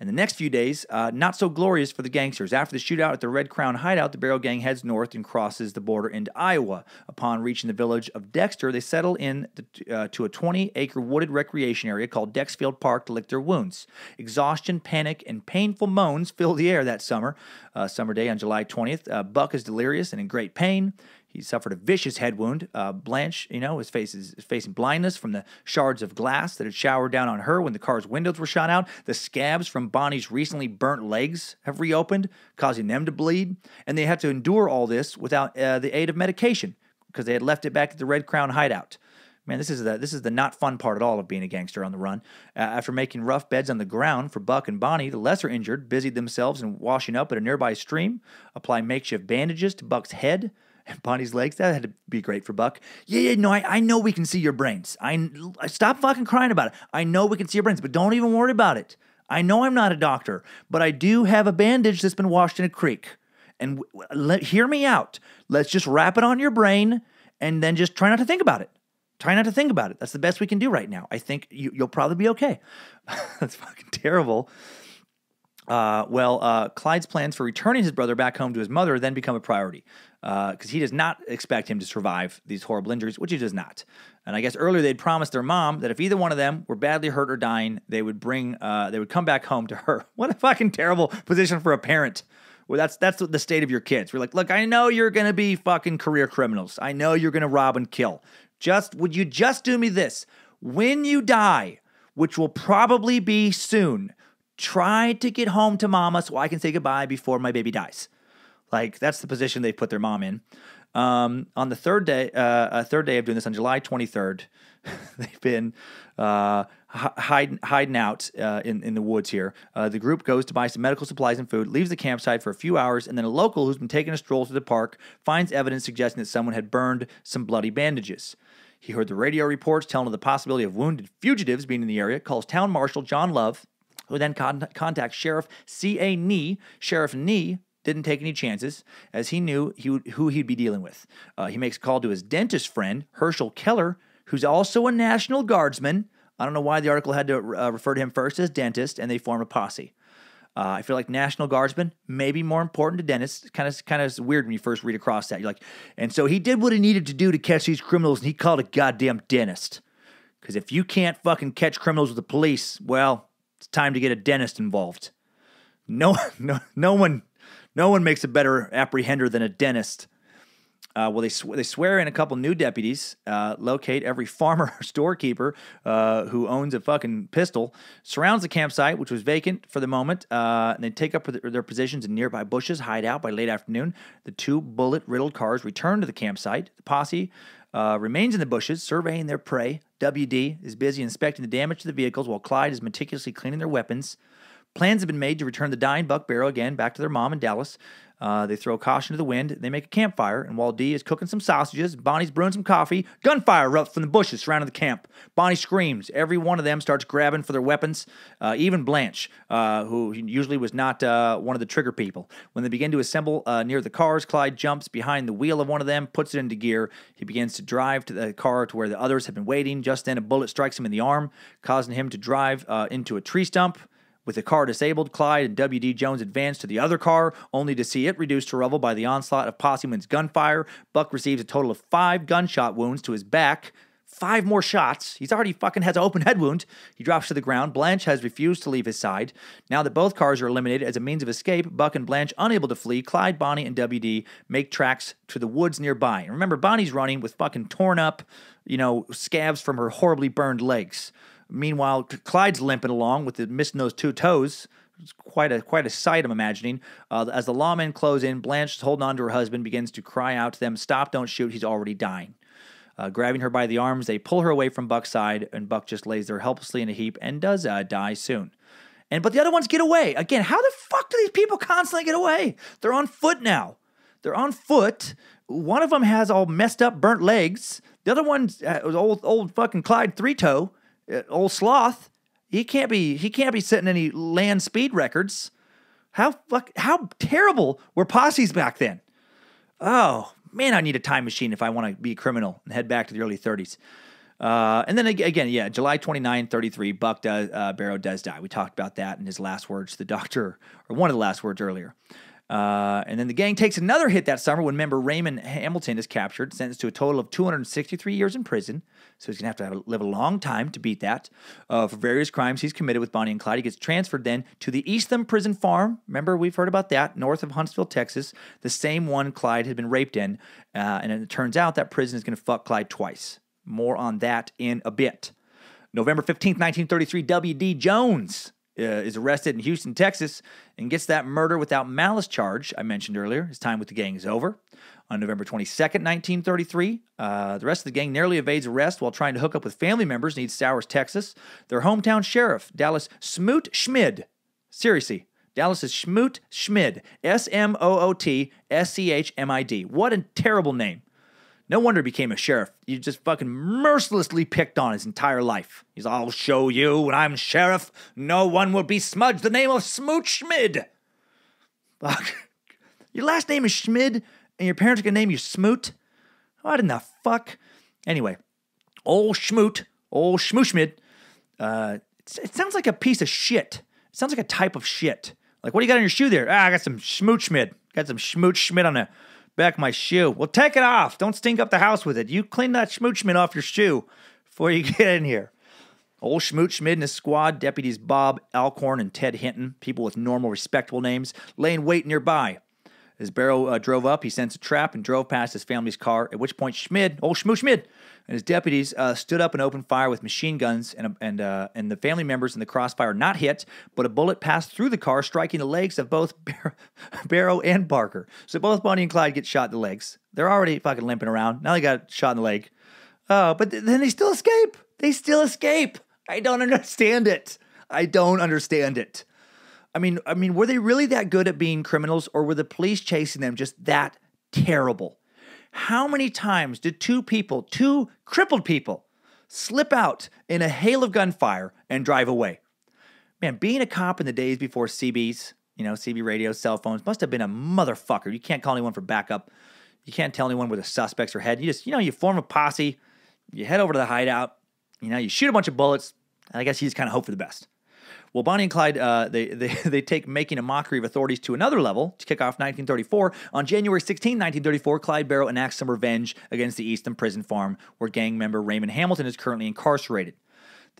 And the next few days, uh, not so glorious for the gangsters. After the shootout at the Red Crown hideout, the Barrow Gang heads north and crosses the border into Iowa. Upon reaching the village of Dexter, they settle in the, uh, to a 20 acre wooded recreation area called Dexfield Park to lick their wounds. Exhaustion, panic, and painful moans fill the air that summer. Uh, summer day on July 20th, uh, Buck is delirious and in great pain. He suffered a vicious head wound. Uh, Blanche, you know, his face is is facing blindness from the shards of glass that had showered down on her when the car's windows were shot out. The scabs from Bonnie's recently burnt legs have reopened, causing them to bleed. And they had to endure all this without uh, the aid of medication because they had left it back at the Red Crown hideout. Man, this is the this is the not fun part at all of being a gangster on the run. Uh, after making rough beds on the ground for Buck and Bonnie, the lesser injured busied themselves in washing up at a nearby stream, applying makeshift bandages to Buck's head and Bonnie's legs. That had to be great for Buck. Yeah, yeah, no, I, I know we can see your brains. I, I stop fucking crying about it. I know we can see your brains, but don't even worry about it. I know I'm not a doctor, but I do have a bandage that's been washed in a creek. And w- let, hear me out. Let's just wrap it on your brain and then just try not to think about it. Try not to think about it. That's the best we can do right now. I think you, you'll probably be okay. That's fucking terrible. Uh, well, uh, Clyde's plans for returning his brother back home to his mother then become a priority because he does not expect him to survive these horrible injuries, which he does not. And I guess earlier they'd promised their mom that if either one of them were badly hurt or dying, they would bring, uh, they would come back home to her. What a fucking terrible position for a parent. Well, that's that's the state of your kids. We're like, look, I know you're gonna be fucking career criminals. I know you're gonna rob and kill. Just would you just do me this? When you die, which will probably be soon, try to get home to mama so I can say goodbye before my baby dies. Like that's the position they put their mom in. Um, on the third day, uh, a third day of doing this on July 23rd, they've been uh, hi- hiding, hiding out uh, in in the woods here. Uh, the group goes to buy some medical supplies and food, leaves the campsite for a few hours, and then a local who's been taking a stroll through the park finds evidence suggesting that someone had burned some bloody bandages. He heard the radio reports telling of the possibility of wounded fugitives being in the area, calls town marshal John Love, who then con- contacts Sheriff C.A. Knee. Sheriff Knee didn't take any chances, as he knew he would, who he'd be dealing with. Uh, he makes a call to his dentist friend, Herschel Keller, who's also a National Guardsman. I don't know why the article had to uh, refer to him first as dentist, and they form a posse. Uh, I feel like National Guardsman maybe more important to dentists. Kind of, kind of weird when you first read across that. You're like, and so he did what he needed to do to catch these criminals, and he called a goddamn dentist. Because if you can't fucking catch criminals with the police, well, it's time to get a dentist involved. No, no, no one, no one makes a better apprehender than a dentist. Uh, well, they sw- they swear in a couple new deputies, uh, locate every farmer or storekeeper uh, who owns a fucking pistol, surrounds the campsite, which was vacant for the moment, uh, and they take up their, positions in nearby bushes, hide out by late afternoon. The two bullet riddled cars return to the campsite. The posse uh, remains in the bushes, surveying their prey. WD is busy inspecting the damage to the vehicles while Clyde is meticulously cleaning their weapons. Plans have been made to return the dying Buck Barrow again back to their mom in Dallas. Uh, they throw caution to the wind. They make a campfire, and while Dee is cooking some sausages, Bonnie's brewing some coffee. Gunfire erupts from the bushes surrounding the camp. Bonnie screams. Every one of them starts grabbing for their weapons. Uh, even Blanche, uh, who usually was not uh, one of the trigger people. When they begin to assemble uh, near the cars, Clyde jumps behind the wheel of one of them, puts it into gear. He begins to drive to the car to where the others have been waiting. Just then, a bullet strikes him in the arm, causing him to drive uh, into a tree stump. With the car disabled, Clyde and W.D. Jones advance to the other car, only to see it reduced to rubble by the onslaught of Posseman's gunfire. Buck receives a total of five gunshot wounds to his back. Five more shots. He's already fucking has an open head wound. He drops to the ground. Blanche has refused to leave his side. Now that both cars are eliminated as a means of escape, Buck and Blanche, unable to flee, Clyde, Bonnie, and WD make tracks to the woods nearby. And remember, Bonnie's running with fucking torn up, you know, scabs from her horribly burned legs. Meanwhile, Clyde's limping along with the missing those two toes. It's quite a quite a sight, I'm imagining. Uh, as the lawmen close in, Blanche, holding on to her husband, begins to cry out to them, "Stop! Don't shoot! He's already dying." Uh, grabbing her by the arms, they pull her away from Buck's side, and Buck just lays there helplessly in a heap and does uh, die soon. And but the other ones get away again. How the fuck do these people constantly get away? They're on foot now. They're on foot. One of them has all messed up, burnt legs. The other one's uh, old, old fucking Clyde three toe, old sloth. He can't be. He can't be setting any land speed records. How fuck? How terrible were posses back then? Oh man, I need a time machine if I want to be a criminal and head back to the early 30s. Uh, and then again, yeah, July 29, 33, Buck does, uh, Barrow does die. We talked about that in his last words to the doctor, or one of the last words earlier. Uh, and then the gang takes another hit that summer when member Raymond Hamilton is captured, sentenced to a total of 263 years in prison. So he's going to have to live a long time to beat that uh, for various crimes he's committed with Bonnie and Clyde. He gets transferred then to the Eastham Prison Farm. Remember, we've heard about that, north of Huntsville, Texas, the same one Clyde had been raped in. Uh, and it turns out that prison is going to fuck Clyde twice. More on that in a bit. November 15th, 1933, W.D. Jones uh, is arrested in Houston, Texas, and gets that murder without malice charge I mentioned earlier. His time with the gang is over. On November 22nd, 1933, uh, the rest of the gang narrowly evades arrest while trying to hook up with family members in East Sowers, Texas. Their hometown sheriff, Dallas Smoot Schmid, seriously, Dallas is Schmoot Schmid, S M O O T S C H M I D. What a terrible name. No wonder he became a sheriff. You just fucking mercilessly picked on his entire life. He's, I'll show you when I'm sheriff, no one will be smudged the name of Smoot Schmid. Fuck. Your last name is Schmid, and your parents are gonna name you Smoot? What in the fuck? Anyway, old Schmoot, old Schmooshmid, uh, it, sounds like a piece of shit. It sounds like a type of shit. Like, what do you got on your shoe there? Ah, I got some Schmoot Schmid. Got some Schmoot Schmid on the back of my shoe. Well, take it off. Don't stink up the house with it. You clean that Schmoot off your shoe before you get in here. Old Schmoot Schmid and his squad, deputies Bob Alcorn and Ted Hinton, people with normal, respectable names, lay in wait nearby. As Barrow uh, drove up, he sensed a trap and drove past his family's car, at which point Schmid, old Schmoot Schmid, and his deputies uh, stood up and opened fire with machine guns, and, and, uh, and the family members in the crossfire not hit, but a bullet passed through the car, striking the legs of both Bar- Barrow and Barker. So both Bonnie and Clyde get shot in the legs. They're already fucking limping around. Now they got shot in the leg. Oh, but th- then they still escape. They still escape. I don't understand it. I don't understand it. I mean, I mean, were they really that good at being criminals, or were the police chasing them just that terrible? How many times did two people, two crippled people, slip out in a hail of gunfire and drive away? Man, being a cop in the days before CBs, you know, CB radios, cell phones, must have been a motherfucker. You can't call anyone for backup. You can't tell anyone where the suspects are headed. You just, you know, you form a posse, you head over to the hideout, you know, you shoot a bunch of bullets. and I guess you just kind of hope for the best. Well, Bonnie and Clyde, uh, they, they, they take making a mockery of authorities to another level to kick off 1934. On January 16, 1934, Clyde Barrow enacts some revenge against the Eastham Prison Farm, where gang member Raymond Hamilton is currently incarcerated.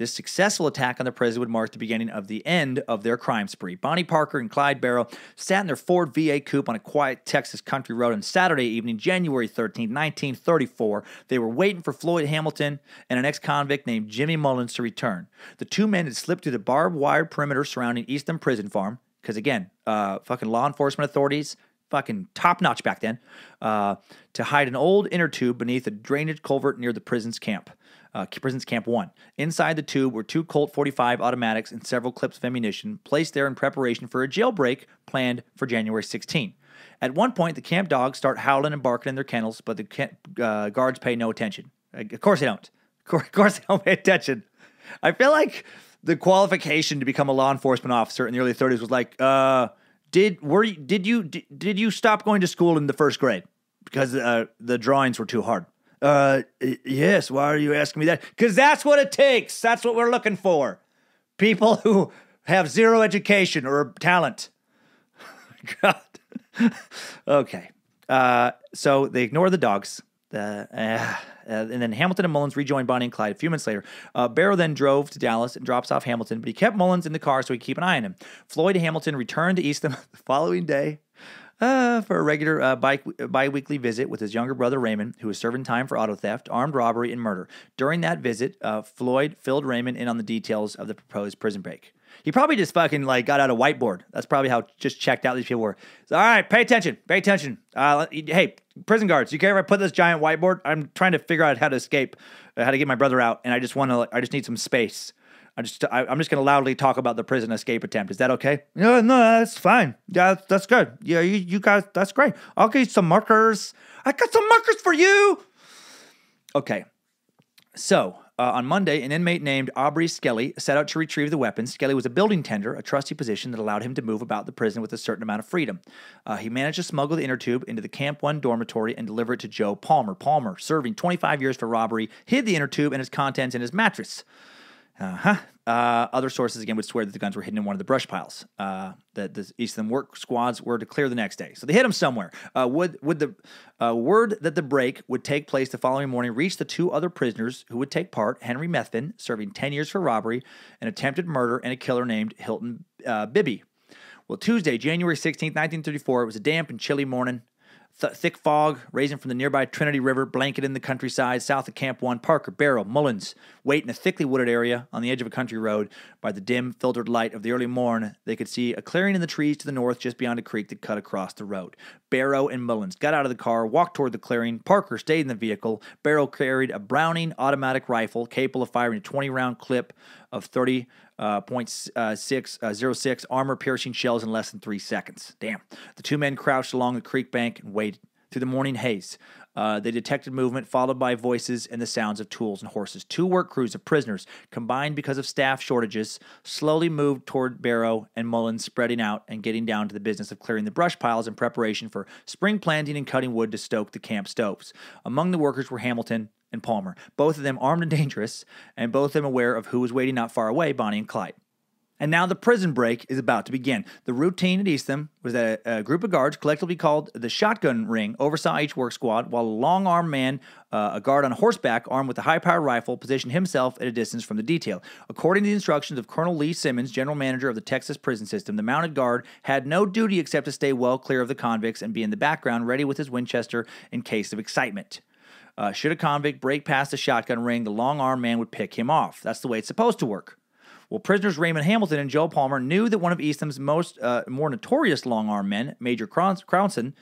This successful attack on the prison would mark the beginning of the end of their crime spree. Bonnie Parker and Clyde Barrow sat in their Ford V8 coupe on a quiet Texas country road on Saturday evening, January 13, 1934. They were waiting for Floyd Hamilton and an ex convict named Jimmy Mullins to return. The two men had slipped through the barbed wire perimeter surrounding Eastham Prison Farm, because again, uh, fucking law enforcement authorities, fucking top notch back then, uh, to hide an old inner tube beneath a drainage culvert near the prison's camp uh, Prisons Camp 1. Inside the tube were two Colt 45 automatics and several clips of ammunition placed there in preparation for a jailbreak planned for January 16. At one point, the camp dogs start howling and barking in their kennels, but the camp, uh, guards pay no attention. Of course they don't. Of course they don't pay attention. I feel like the qualification to become a law enforcement officer in the early 30s was like, uh, did were you, did you did, did you stop going to school in the first grade because uh, the drawings were too hard? Uh, yes. Why are you asking me that? Because that's what it takes. That's what we're looking for. People who have zero education or talent. God. okay. Uh, so they ignore the dogs. Uh, uh, and then Hamilton and Mullins rejoined Bonnie and Clyde a few minutes later. Uh, Barrow then drove to Dallas and drops off Hamilton, but he kept Mullins in the car so he could keep an eye on him. Floyd Hamilton returned to Eastham the following day uh, for a regular uh, bi weekly visit with his younger brother Raymond, who was serving time for auto theft, armed robbery, and murder. During that visit, uh, Floyd filled Raymond in on the details of the proposed prison break. He probably just fucking like got out a whiteboard. That's probably how just checked out these people were. So, All right, pay attention, pay attention. Uh, hey, prison guards, you care if I put this giant whiteboard? I'm trying to figure out how to escape, uh, how to get my brother out, and I just want to. I just need some space. I just I, am just going to loudly talk about the prison escape attempt. Is that okay? No, no, that's fine. Yeah, that's good. Yeah, you, you guys, that's great. I'll get you some markers. I got some markers for you. Okay, so uh, on Monday, an inmate named Aubrey Skelly set out to retrieve the weapons. Skelly was a building tender, a trusty position that allowed him to move about the prison with a certain amount of freedom. Uh, he managed to smuggle the inner tube into the Camp 1 dormitory and deliver it to Joe Palmer. Palmer, serving 25 years for robbery, hid the inner tube and its contents in his mattress. Uh-huh. Uh, other sources again would swear that the guns were hidden in one of the brush piles. Uh, that the Eastham work squads were to clear the next day, so they hid them somewhere. Uh, would would the uh, word that the break would take place the following morning reach the two other prisoners who would take part? Henry Methvin, serving ten years for robbery, an attempted murder, and a killer named Hilton uh, Bibby. Well, Tuesday, January 16th, 1934, it was a damp and chilly morning. Th- thick fog raising from the nearby Trinity River, blanketed the countryside south of Camp 1. Parker, Barrow, Mullins wait in a thickly wooded area on the edge of a country road. By the dim, filtered light of the early morn, they could see a clearing in the trees to the north just beyond a creek that cut across the road. Barrow and Mullins got out of the car, walked toward the clearing. Parker stayed in the vehicle. Barrow carried a Browning automatic rifle capable of firing a 20 round clip of 30 uh, uh, uh, zero six armor piercing shells in less than three seconds. Damn. The two men crouched along the creek bank and waited. Through the morning haze, uh, they detected movement followed by voices and the sounds of tools and horses. Two work crews of prisoners, combined because of staff shortages, slowly moved toward Barrow and Mullins, spreading out and getting down to the business of clearing the brush piles in preparation for spring planting and cutting wood to stoke the camp stoves. Among the workers were Hamilton and Palmer, both of them armed and dangerous, and both of them aware of who was waiting not far away, Bonnie and Clyde. And now the prison break is about to begin. The routine at Eastham was that a, group of guards, collectively called the Shotgun Ring, oversaw each work squad, while a long armed man, uh, a guard on horseback armed with a high powered rifle, positioned himself at a distance from the detail. According to the instructions of Colonel Lee Simmons, general manager of the Texas prison system, the mounted guard had no duty except to stay well clear of the convicts and be in the background, ready with his Winchester in case of excitement. Uh, should a convict break past the shotgun ring, the long armed man would pick him off. That's the way it's supposed to work. Well, prisoners Raymond Hamilton and Joe Palmer knew that one of Eastham's most uh, more notorious long arm men, Major Crowson,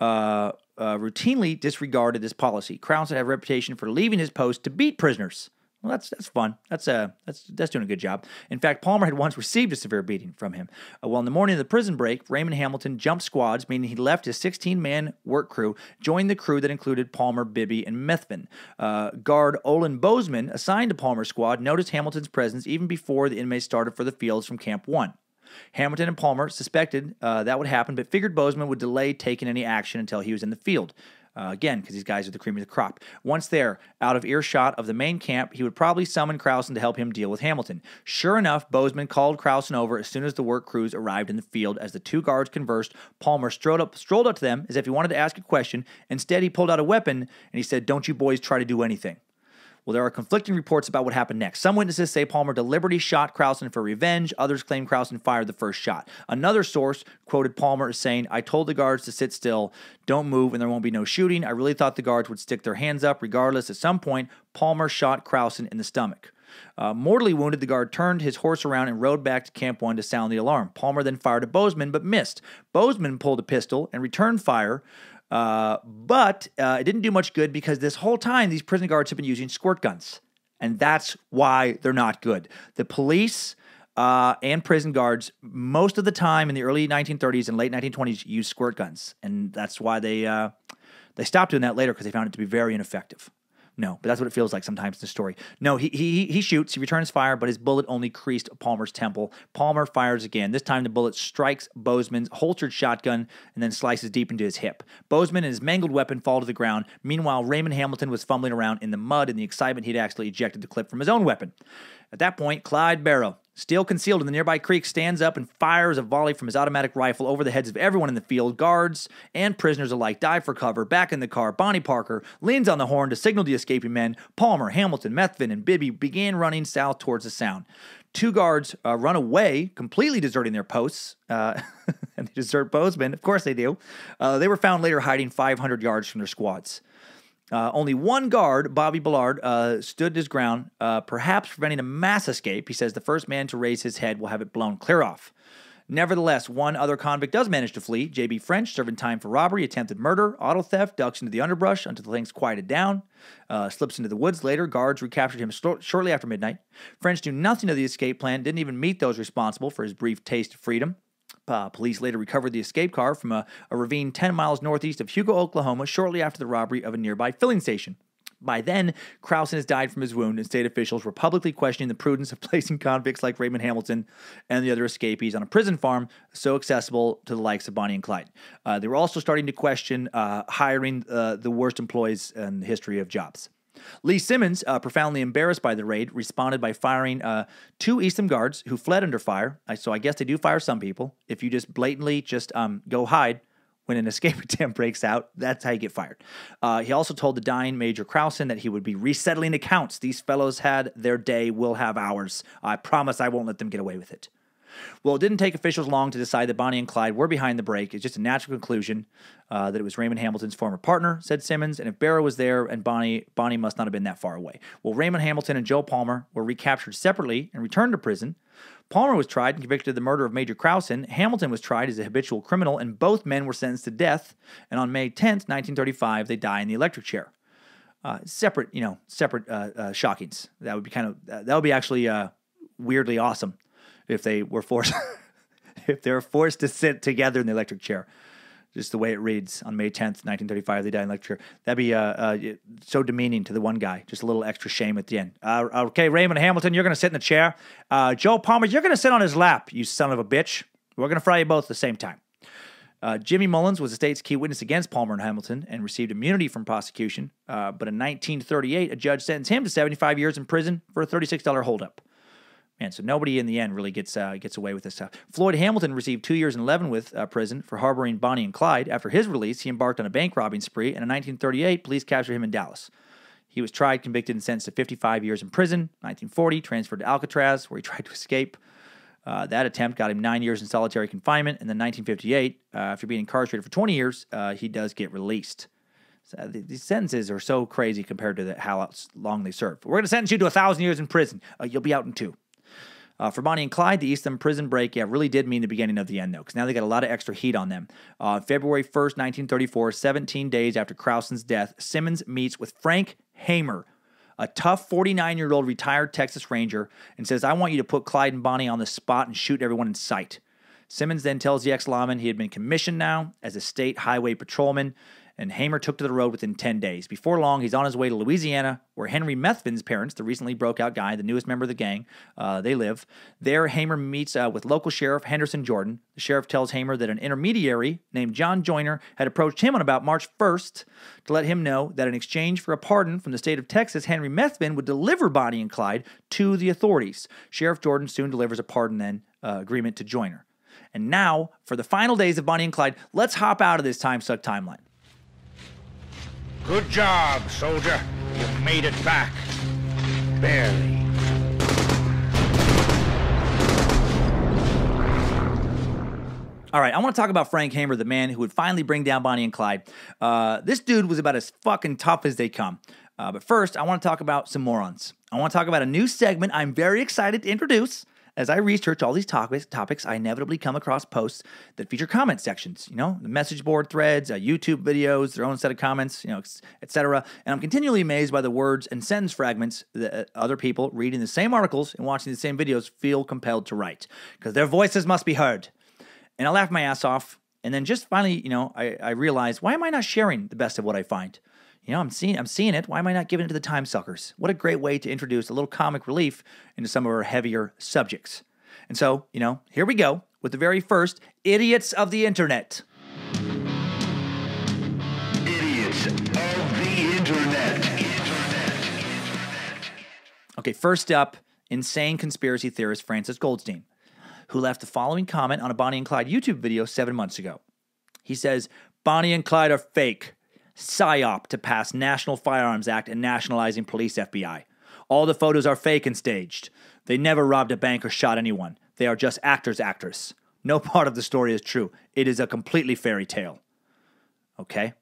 uh, uh, routinely disregarded this policy. Crowson had a reputation for leaving his post to beat prisoners. Well, that's that's fun. That's uh that's that's doing a good job. In fact, Palmer had once received a severe beating from him. Uh, well, in the morning of the prison break, Raymond Hamilton jumped squads, meaning he left his 16-man work crew, joined the crew that included Palmer, Bibby, and Methvin. Uh, guard Olin Bozeman, assigned to Palmer's squad, noticed Hamilton's presence even before the inmates started for the fields from Camp One. Hamilton and Palmer suspected uh, that would happen, but figured Bozeman would delay taking any action until he was in the field. Uh, again, because these guys are the cream of the crop. Once there, out of earshot of the main camp, he would probably summon Crowson to help him deal with Hamilton. Sure enough, Bozeman called Crowson over as soon as the work crews arrived in the field. As the two guards conversed, Palmer strolled up, strolled up to them as if he wanted to ask a question. Instead, he pulled out a weapon and he said, Don't you boys try to do anything. Well, there are conflicting reports about what happened next. Some witnesses say Palmer deliberately shot Crowson for revenge. Others claim Crowson fired the first shot. Another source quoted Palmer as saying, I told the guards to sit still, don't move, and there won't be no shooting. I really thought the guards would stick their hands up. Regardless, at some point, Palmer shot Crowson in the stomach. Uh, mortally wounded, the guard turned his horse around and rode back to Camp 1 to sound the alarm. Palmer then fired at Bozeman, but missed. Bozeman pulled a pistol and returned fire, uh, but uh, it didn't do much good because this whole time these prison guards have been using squirt guns. And that's why they're not good. The police uh, and prison guards, most of the time in the early 1930s and late 1920s, used squirt guns. And that's why they, uh, they stopped doing that later because they found it to be very ineffective. No, but that's what it feels like sometimes in the story. No, he, he he shoots, he returns fire, but his bullet only creased Palmer's temple. Palmer fires again. This time the bullet strikes Bozeman's holstered shotgun and then slices deep into his hip. Bozeman and his mangled weapon fall to the ground. Meanwhile, Raymond Hamilton was fumbling around in the mud in the excitement he'd actually ejected the clip from his own weapon. At that point, Clyde Barrow, still concealed in the nearby creek, stands up and fires a volley from his automatic rifle over the heads of everyone in the field. Guards and prisoners alike dive for cover. Back in the car, Bonnie Parker leans on the horn to signal the escaping men. Palmer, Hamilton, Methvin, and Bibby began running south towards the sound. Two guards uh, run away, completely deserting their posts, uh, and they desert Bozeman. Of course they do. Uh, they were found later hiding 500 yards from their squads. Uh, only one guard, Bobby Ballard, uh, stood his ground, uh, perhaps preventing a mass escape. He says the first man to raise his head will have it blown clear off. Nevertheless, one other convict does manage to flee. J.B. French, serving time for robbery, attempted murder, auto theft, ducks into the underbrush until things quieted down, uh, slips into the woods later. Guards recaptured him shortly after midnight. French knew nothing of the escape plan, didn't even meet those responsible for his brief taste of freedom. Uh, police later recovered the escape car from a, a ravine 10 miles northeast of Hugo, Oklahoma, shortly after the robbery of a nearby filling station. By then, Crowson has died from his wound, and state officials were publicly questioning the prudence of placing convicts like Raymond Hamilton and the other escapees on a prison farm so accessible to the likes of Bonnie and Clyde. Uh, they were also starting to question uh, hiring uh, the worst employees in the history of jobs. Lee Simmons, uh, profoundly embarrassed by the raid, responded by firing uh, two Eastham guards who fled under fire. So I guess they do fire some people. If you just blatantly just um, go hide when an escape attempt breaks out, that's how you get fired. Uh, he also told the dying Major Crowson that he would be resettling accounts. These fellows had their day, we'll have ours. I promise I won't let them get away with it. Well, it didn't take officials long to decide that Bonnie and Clyde were behind the break. It's just a natural conclusion uh, that it was Raymond Hamilton's former partner, said Simmons. And if Barrow was there and Bonnie, Bonnie must not have been that far away. Well, Raymond Hamilton and Joe Palmer were recaptured separately and returned to prison. Palmer was tried and convicted of the murder of Major Crowson. Hamilton was tried as a habitual criminal, and both men were sentenced to death. And on May 10th, 1935, they die in the electric chair. Uh, separate, you know, separate uh, uh, shockings. That would be kind of that would be actually uh, weirdly awesome if they were forced if they were forced to sit together in the electric chair. Just the way it reads on May 10th, 1935, they died in the electric chair. That'd be uh, uh, so demeaning to the one guy. Just a little extra shame at the end. Uh, okay, Raymond Hamilton, you're going to sit in the chair. Uh, Joe Palmer, you're going to sit on his lap, you son of a bitch. We're going to fry you both at the same time. Uh, Jimmy Mullins was the state's key witness against Palmer and Hamilton and received immunity from prosecution. Uh, but in 1938, a judge sentenced him to 75 years in prison for a $36 holdup. Man, so nobody in the end really gets uh, gets away with this stuff. Floyd Hamilton received two years in Leavenworth uh, prison for harboring Bonnie and Clyde. After his release, he embarked on a bank robbing spree, and in 1938, police captured him in Dallas. He was tried, convicted, and sentenced to 55 years in prison. 1940, transferred to Alcatraz, where he tried to escape. Uh, that attempt got him nine years in solitary confinement, and then 1958, uh, after being incarcerated for 20 years, uh, he does get released. So, uh, th- these sentences are so crazy compared to the, how long they serve. We're going to sentence you to a thousand years in prison. You'll be out in two. Uh, for Bonnie and Clyde, the Eastham prison break, yeah, really did mean the beginning of the end, though, because now they got a lot of extra heat on them. Uh, February 1st, 1934, 17 days after Crowson's death, Simmons meets with Frank Hamer, a tough 49 year old retired Texas Ranger, and says, I want you to put Clyde and Bonnie on the spot and shoot everyone in sight. Simmons then tells the ex lawman he had been commissioned now as a state highway patrolman, and Hamer took to the road within 10 days. Before long, he's on his way to Louisiana, where Henry Methvin's parents, the recently broke out guy, the newest member of the gang, uh, they live. There, Hamer meets uh, with local sheriff Henderson Jordan. The sheriff tells Hamer that an intermediary named John Joyner had approached him on about March 1st to let him know that in exchange for a pardon from the state of Texas, Henry Methvin would deliver Bonnie and Clyde to the authorities. Sheriff Jordan soon delivers a pardon then uh, agreement to Joyner. And now, for the final days of Bonnie and Clyde, let's hop out of this time suck timeline. Good job, soldier. You've made it back. Barely. All right, I want to talk about Frank Hamer, the man who would finally bring down Bonnie and Clyde. Uh, this dude was about as fucking tough as they come. Uh, but first, I want to talk about some morons. I want to talk about a new segment I'm very excited to introduce. As I research all these topics, topics, I inevitably come across posts that feature comment sections. You know, the message board threads, uh, YouTube videos, their own set of comments, you know, etc. And I'm continually amazed by the words and sentence fragments that uh, other people reading the same articles and watching the same videos feel compelled to write because their voices must be heard. And I laugh my ass off. And then just finally, you know, I, I realize why am I not sharing the best of what I find? You know, I'm seeing I'm seeing it. Why am I not giving it to the time suckers? What a great way to introduce a little comic relief into some of our heavier subjects. And so, you know, here we go with the very first idiots of the internet. Idiots of the internet. Okay, first up, insane conspiracy theorist Francis Goldstein, who left the following comment on a Bonnie and Clyde YouTube video seven months ago. He says, Bonnie and Clyde are fake. PSYOP to pass National Firearms Act and nationalizing police FBI. All the photos are fake and staged. They never robbed a bank or shot anyone. They are just actors, actors. No part of the story is true. It is a completely fairy tale. Okay.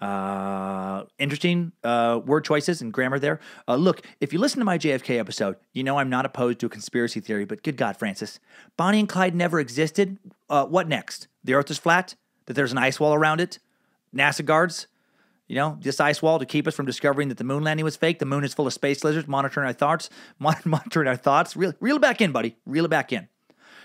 Uh, interesting uh, word choices and grammar there. Uh, look, if you listen to my JFK episode, you know I'm not opposed to a conspiracy theory, but good God, Francis. Bonnie and Clyde never existed. Uh, what next? The earth is flat? That there's an ice wall around it? NASA guards? You know, this ice wall to keep us from discovering that the moon landing was fake. The moon is full of space lizards monitoring our thoughts, monitoring our thoughts. Reel, reel it back in, buddy. Reel it back in.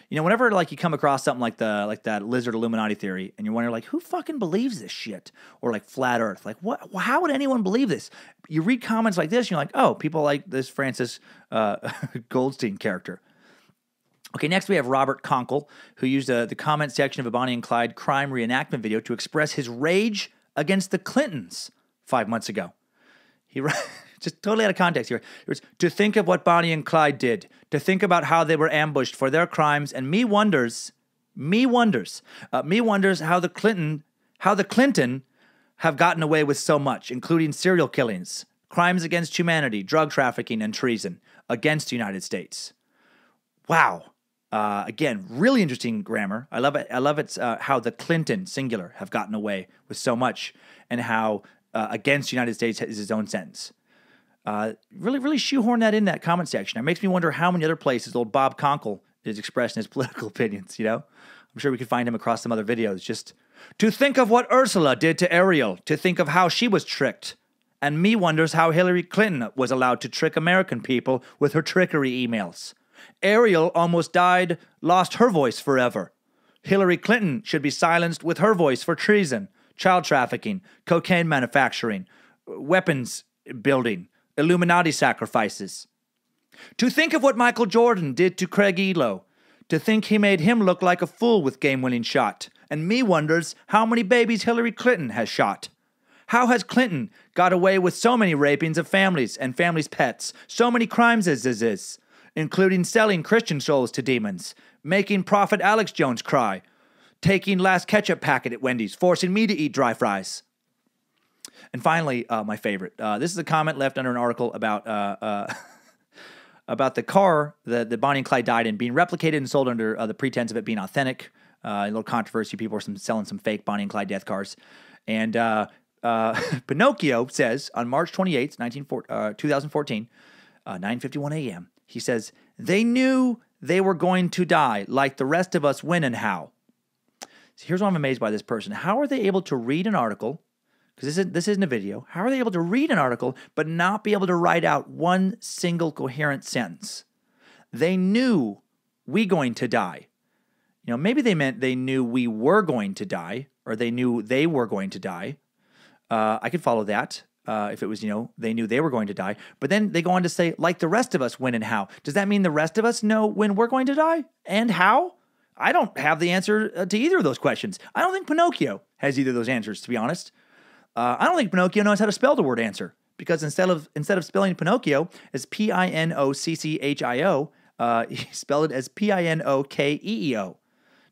You know, whenever like you come across something like the like that lizard Illuminati theory, and you're wondering like, who fucking believes this shit? Or like flat Earth, like what? How would anyone believe this? You read comments like this, and you're like, oh, people like this Francis uh, Goldstein character. Okay, next we have Robert Conkle, who used uh, the comment section of a Bonnie and Clyde crime reenactment video to express his rage against the Clintons five months ago. He just totally out of context here. It was to think of what Bonnie and Clyde did, to think about how they were ambushed for their crimes, and me wonders, me wonders, uh, me wonders how the Clinton, how the Clinton have gotten away with so much, including serial killings, crimes against humanity, drug trafficking, and treason against the United States. Wow. Uh, again, really interesting grammar. I love it. I love it. Uh, how the Clinton singular have gotten away with so much, and how uh, against United States is his own sentence. Uh, really, really shoehorn that in that comment section. It makes me wonder how many other places old Bob Conkle is expressing his political opinions. You know, I'm sure we could find him across some other videos. Just to think of what Ursula did to Ariel, to think of how she was tricked. And me wonders how Hillary Clinton was allowed to trick American people with her trickery emails. Ariel almost died, lost her voice forever. Hillary Clinton should be silenced with her voice for treason, child trafficking, cocaine manufacturing, weapons building, Illuminati sacrifices. To think of what Michael Jordan did to Craig Ehlo, to think he made him look like a fool with game winning shot, and me wonders how many babies Hillary Clinton has shot. How has Clinton got away with so many rapings of families and families' pets, so many crimes as is, is, including selling Christian souls to demons, making Prophet Alex Jones cry, taking last ketchup packet at Wendy's, forcing me to eat dry fries? And finally, uh, my favorite. Uh, this is a comment left under an article about uh, uh, about the car that, that Bonnie and Clyde died in being replicated and sold under uh, the pretense of it being authentic. Uh, a little controversy. People were some, selling some fake Bonnie and Clyde death cars. And Pinocchio says on March 28th, 19, uh, 2014, uh, 9.51 a.m., he says, they knew they were going to die like the rest of us when and how. So here's what I'm amazed by this person. How are they able to read an article because this, is, this isn't a video. How are they able to read an article but not be able to write out one single coherent sentence? They knew we going to die. You know, maybe they meant they knew we were going to die, or they knew they were going to die. Uh, I could follow that uh, if it was, you know, they knew they were going to die. But then they go on to say, like the rest of us, when and how. Does that mean the rest of us know when we're going to die and how? I don't have the answer uh, to either of those questions. I don't think Pinocchio has either of those answers, to be honest. Uh, I don't think Pinocchio knows how to spell the word answer because instead of instead of spelling Pinocchio as P I N O C C H I O, uh, he spelled it as P I N O K E E O.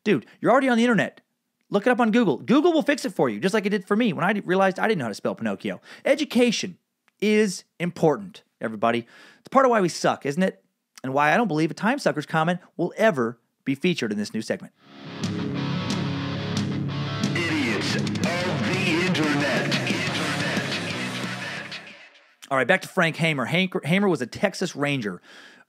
Dude, you're already on the internet. Look it up on Google. Google will fix it for you, just like it did for me when I realized I didn't know how to spell Pinocchio. Education is important, everybody. It's part of why we suck, isn't it? And why I don't believe a Time Suckers comment will ever be featured in this new segment. Idiots of the Internet. All right, back to Frank Hamer. Hank, Hamer was a Texas Ranger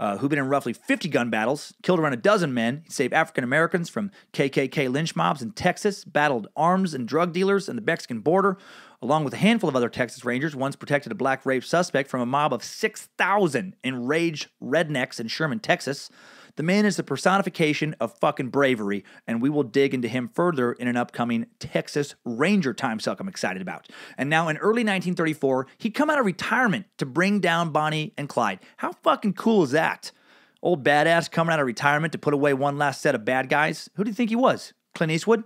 uh, who'd been in roughly 50 gun battles, killed around a dozen men, saved African Americans from KKK lynch mobs in Texas, battled arms and drug dealers in the Mexican border, along with a handful of other Texas Rangers, once protected a black rape suspect from a mob of 6,000 enraged rednecks in Sherman, Texas. The man is the personification of fucking bravery, and we will dig into him further in an upcoming Texas Ranger time suck I'm excited about. And now, in early 1934, he'd come out of retirement to bring down Bonnie and Clyde. How fucking cool is that? Old badass coming out of retirement to put away one last set of bad guys. Who do you think he was? Clint Eastwood?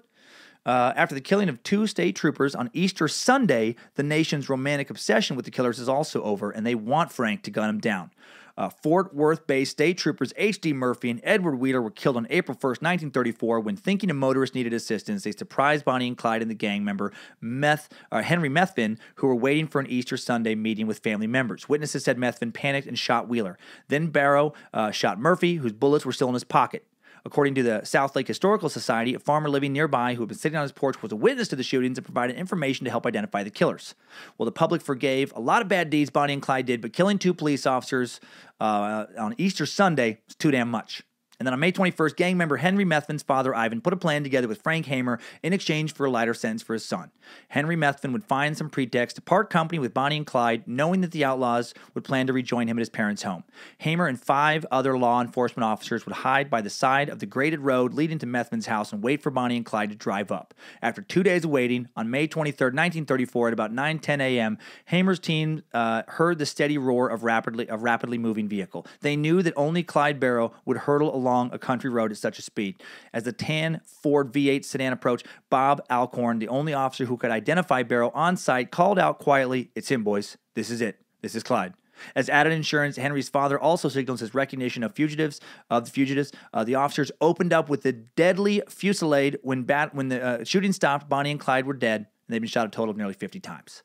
Uh, after the killing of two state troopers on Easter Sunday, the nation's romantic obsession with the killers is also over, and they want Frank to gun him down. Uh, Fort Worth based state troopers H.D. Murphy and Edward Wheeler were killed on April 1st, 1934, when thinking a motorist needed assistance. They surprised Bonnie and Clyde and the gang member Meth, uh, Henry Methvin, who were waiting for an Easter Sunday meeting with family members. Witnesses said Methvin panicked and shot Wheeler. Then Barrow uh, shot Murphy, whose bullets were still in his pocket. According to the South Lake Historical Society, a farmer living nearby who had been sitting on his porch was a witness to the shootings and provided information to help identify the killers. Well, the public forgave a lot of bad deeds Bonnie and Clyde did, but killing two police officers uh, on Easter Sunday was too damn much. And then on May 21st, gang member Henry Methvin's father, Ivan, put a plan together with Frank Hamer in exchange for a lighter sentence for his son. Henry Methvin would find some pretext to part company with Bonnie and Clyde, knowing that the outlaws would plan to rejoin him at his parents' home. Hamer and five other law enforcement officers would hide by the side of the graded road leading to Methvin's house and wait for Bonnie and Clyde to drive up. After two days of waiting, on May 23rd, 1934, at about 9:10 a.m., Hamer's team uh, heard the steady roar of rapidly of rapidly moving vehicle. They knew that only Clyde Barrow would hurtle along a country road at such a speed. As the tan Ford V8 sedan approached, Bob Alcorn, the only officer who could identify Barrow on site, called out quietly, It's him, boys. This is it. This is Clyde. As added insurance, Henry's father also signals his recognition of fugitives. Of the fugitives, uh, the officers opened up with a deadly fusillade when bat when the uh, shooting stopped. Bonnie and Clyde were dead, and they've been shot a total of nearly 50 times.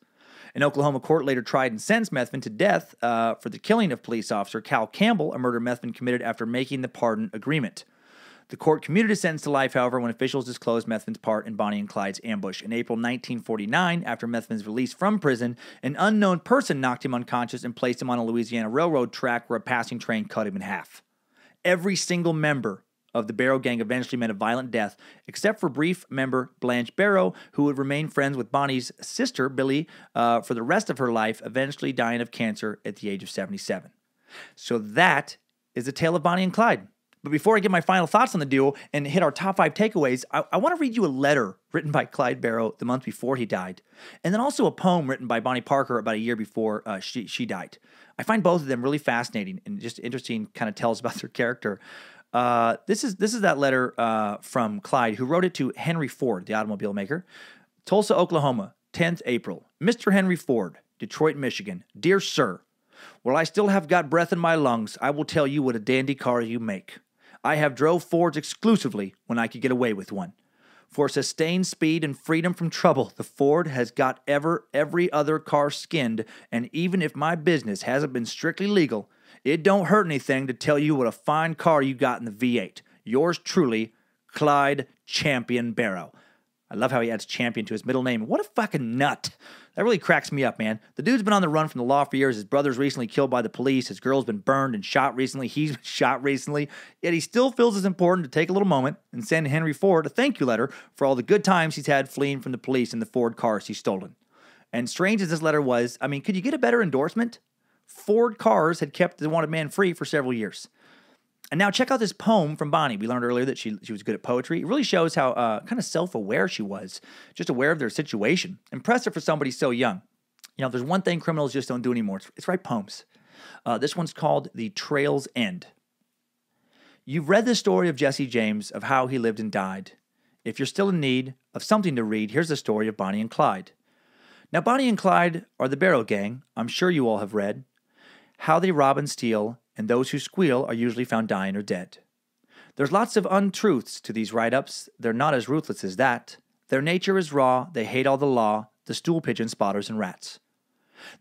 An Oklahoma court later tried and sentenced Methvin to death uh, for the killing of police officer Cal Campbell, a murder Methvin committed after making the pardon agreement. The court commuted his sentence to life, however, when officials disclosed Methvin's part in Bonnie and Clyde's ambush. In April 1949, after Methvin's release from prison, an unknown person knocked him unconscious and placed him on a Louisiana railroad track where a passing train cut him in half. Every single member of the Barrow gang eventually met a violent death, except for brief member Blanche Barrow, who would remain friends with Bonnie's sister, Billie, uh, for the rest of her life, eventually dying of cancer at the age of 77. So that is the tale of Bonnie and Clyde. But before I get my final thoughts on the duo and hit our top five takeaways, I, I want to read you a letter written by Clyde Barrow the month before he died, and then also a poem written by Bonnie Parker about a year before uh, she, she died. I find both of them really fascinating and just interesting, kind of tells about their character. Uh, this is this is that letter uh, from Clyde, who wrote it to Henry Ford, the automobile maker, Tulsa, Oklahoma, 10th April. Mr. Henry Ford, Detroit, Michigan. Dear Sir, while I still have got breath in my lungs, I will tell you what a dandy car you make. I have drove Fords exclusively when I could get away with one. For sustained speed and freedom from trouble, the Ford has got ever every other car skinned, and even if my business hasn't been strictly legal, it don't hurt anything to tell you what a fine car you got in the V8. Yours truly, Clyde Champion Barrow. I love how he adds champion to his middle name. What a fucking nut. That really cracks me up, man. The dude's been on the run from the law for years. His brother's recently killed by the police. His girl's been burned and shot recently. He's been shot recently. Yet he still feels it's important to take a little moment and send Henry Ford a thank you letter for all the good times he's had fleeing from the police in the Ford cars he's stolen. And strange as this letter was, I mean, could you get a better endorsement? Ford cars had kept the wanted man free for several years. And now check out this poem from Bonnie. We learned earlier that she, she was good at poetry. It really shows how uh, kind of self aware she was, just aware of their situation. Impressive for somebody so young. You know, there's one thing criminals just don't do anymore it's, it's write poems. Uh, this one's called The Trail's End. You've read the story of Jesse James, of how he lived and died. If you're still in need of something to read, here's the story of Bonnie and Clyde. Now, Bonnie and Clyde are the Barrow Gang. I'm sure you all have read. How they rob and steal, and those who squeal are usually found dying or dead. There's lots of untruths to these write ups. They're not as ruthless as that. Their nature is raw, they hate all the law, the stool pigeon spotters and rats.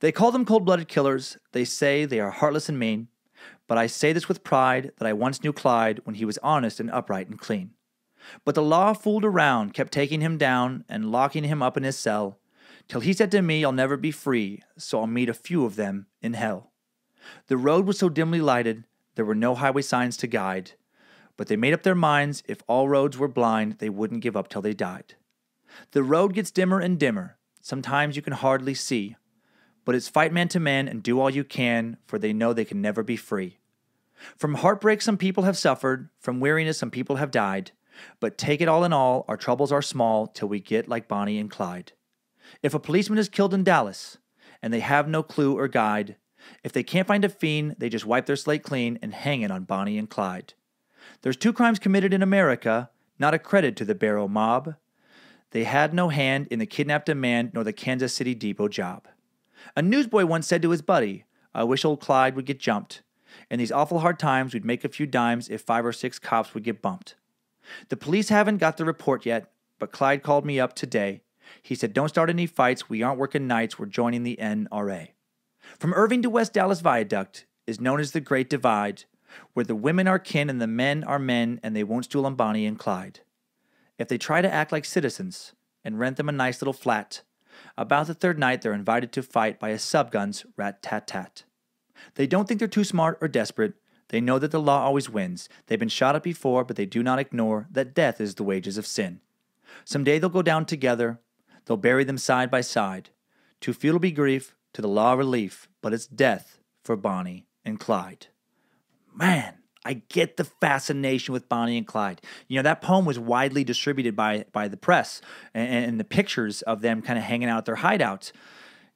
They call them cold blooded killers. They say they are heartless and mean. But I say this with pride that I once knew Clyde when he was honest and upright and clean. But the law fooled around, kept taking him down and locking him up in his cell, till he said to me, I'll never be free, so I'll meet a few of them in hell. The road was so dimly lighted, there were no highway signs to guide, but they made up their minds if all roads were blind, they wouldn't give up till they died. The road gets dimmer and dimmer, sometimes you can hardly see, but it's fight man to man and do all you can, for they know they can never be free. From heartbreak, some people have suffered, from weariness, some people have died, but take it all in all, our troubles are small till we get like Bonnie and Clyde. If a policeman is killed in Dallas, and they have no clue or guide, if they can't find a fiend, they just wipe their slate clean and hang it on Bonnie and Clyde. There's two crimes committed in America, not a credit to the Barrow mob. They had no hand in the kidnapped a man nor the Kansas City depot job. A newsboy once said to his buddy, I wish old Clyde would get jumped. In these awful hard times, we'd make a few dimes if five or six cops would get bumped. The police haven't got the report yet, but Clyde called me up today. He said, Don't start any fights. We aren't working nights. We're joining the NRA. From Irving to West Dallas Viaduct is known as the Great Divide, where the women are kin and the men are men, and they won't stool on Bonnie and Clyde. If they try to act like citizens and rent them a nice little flat, about the third night they're invited to fight by a subgun's rat tat tat. They don't think they're too smart or desperate. They know that the law always wins. They've been shot at before, but they do not ignore that death is the wages of sin. Some day they'll go down together. They'll bury them side by side. To will be grief, to the law relief, but it's death for Bonnie and Clyde. Man, I get the fascination with Bonnie and Clyde. You know, that poem was widely distributed by by the press and, and the pictures of them kind of hanging out at their hideouts.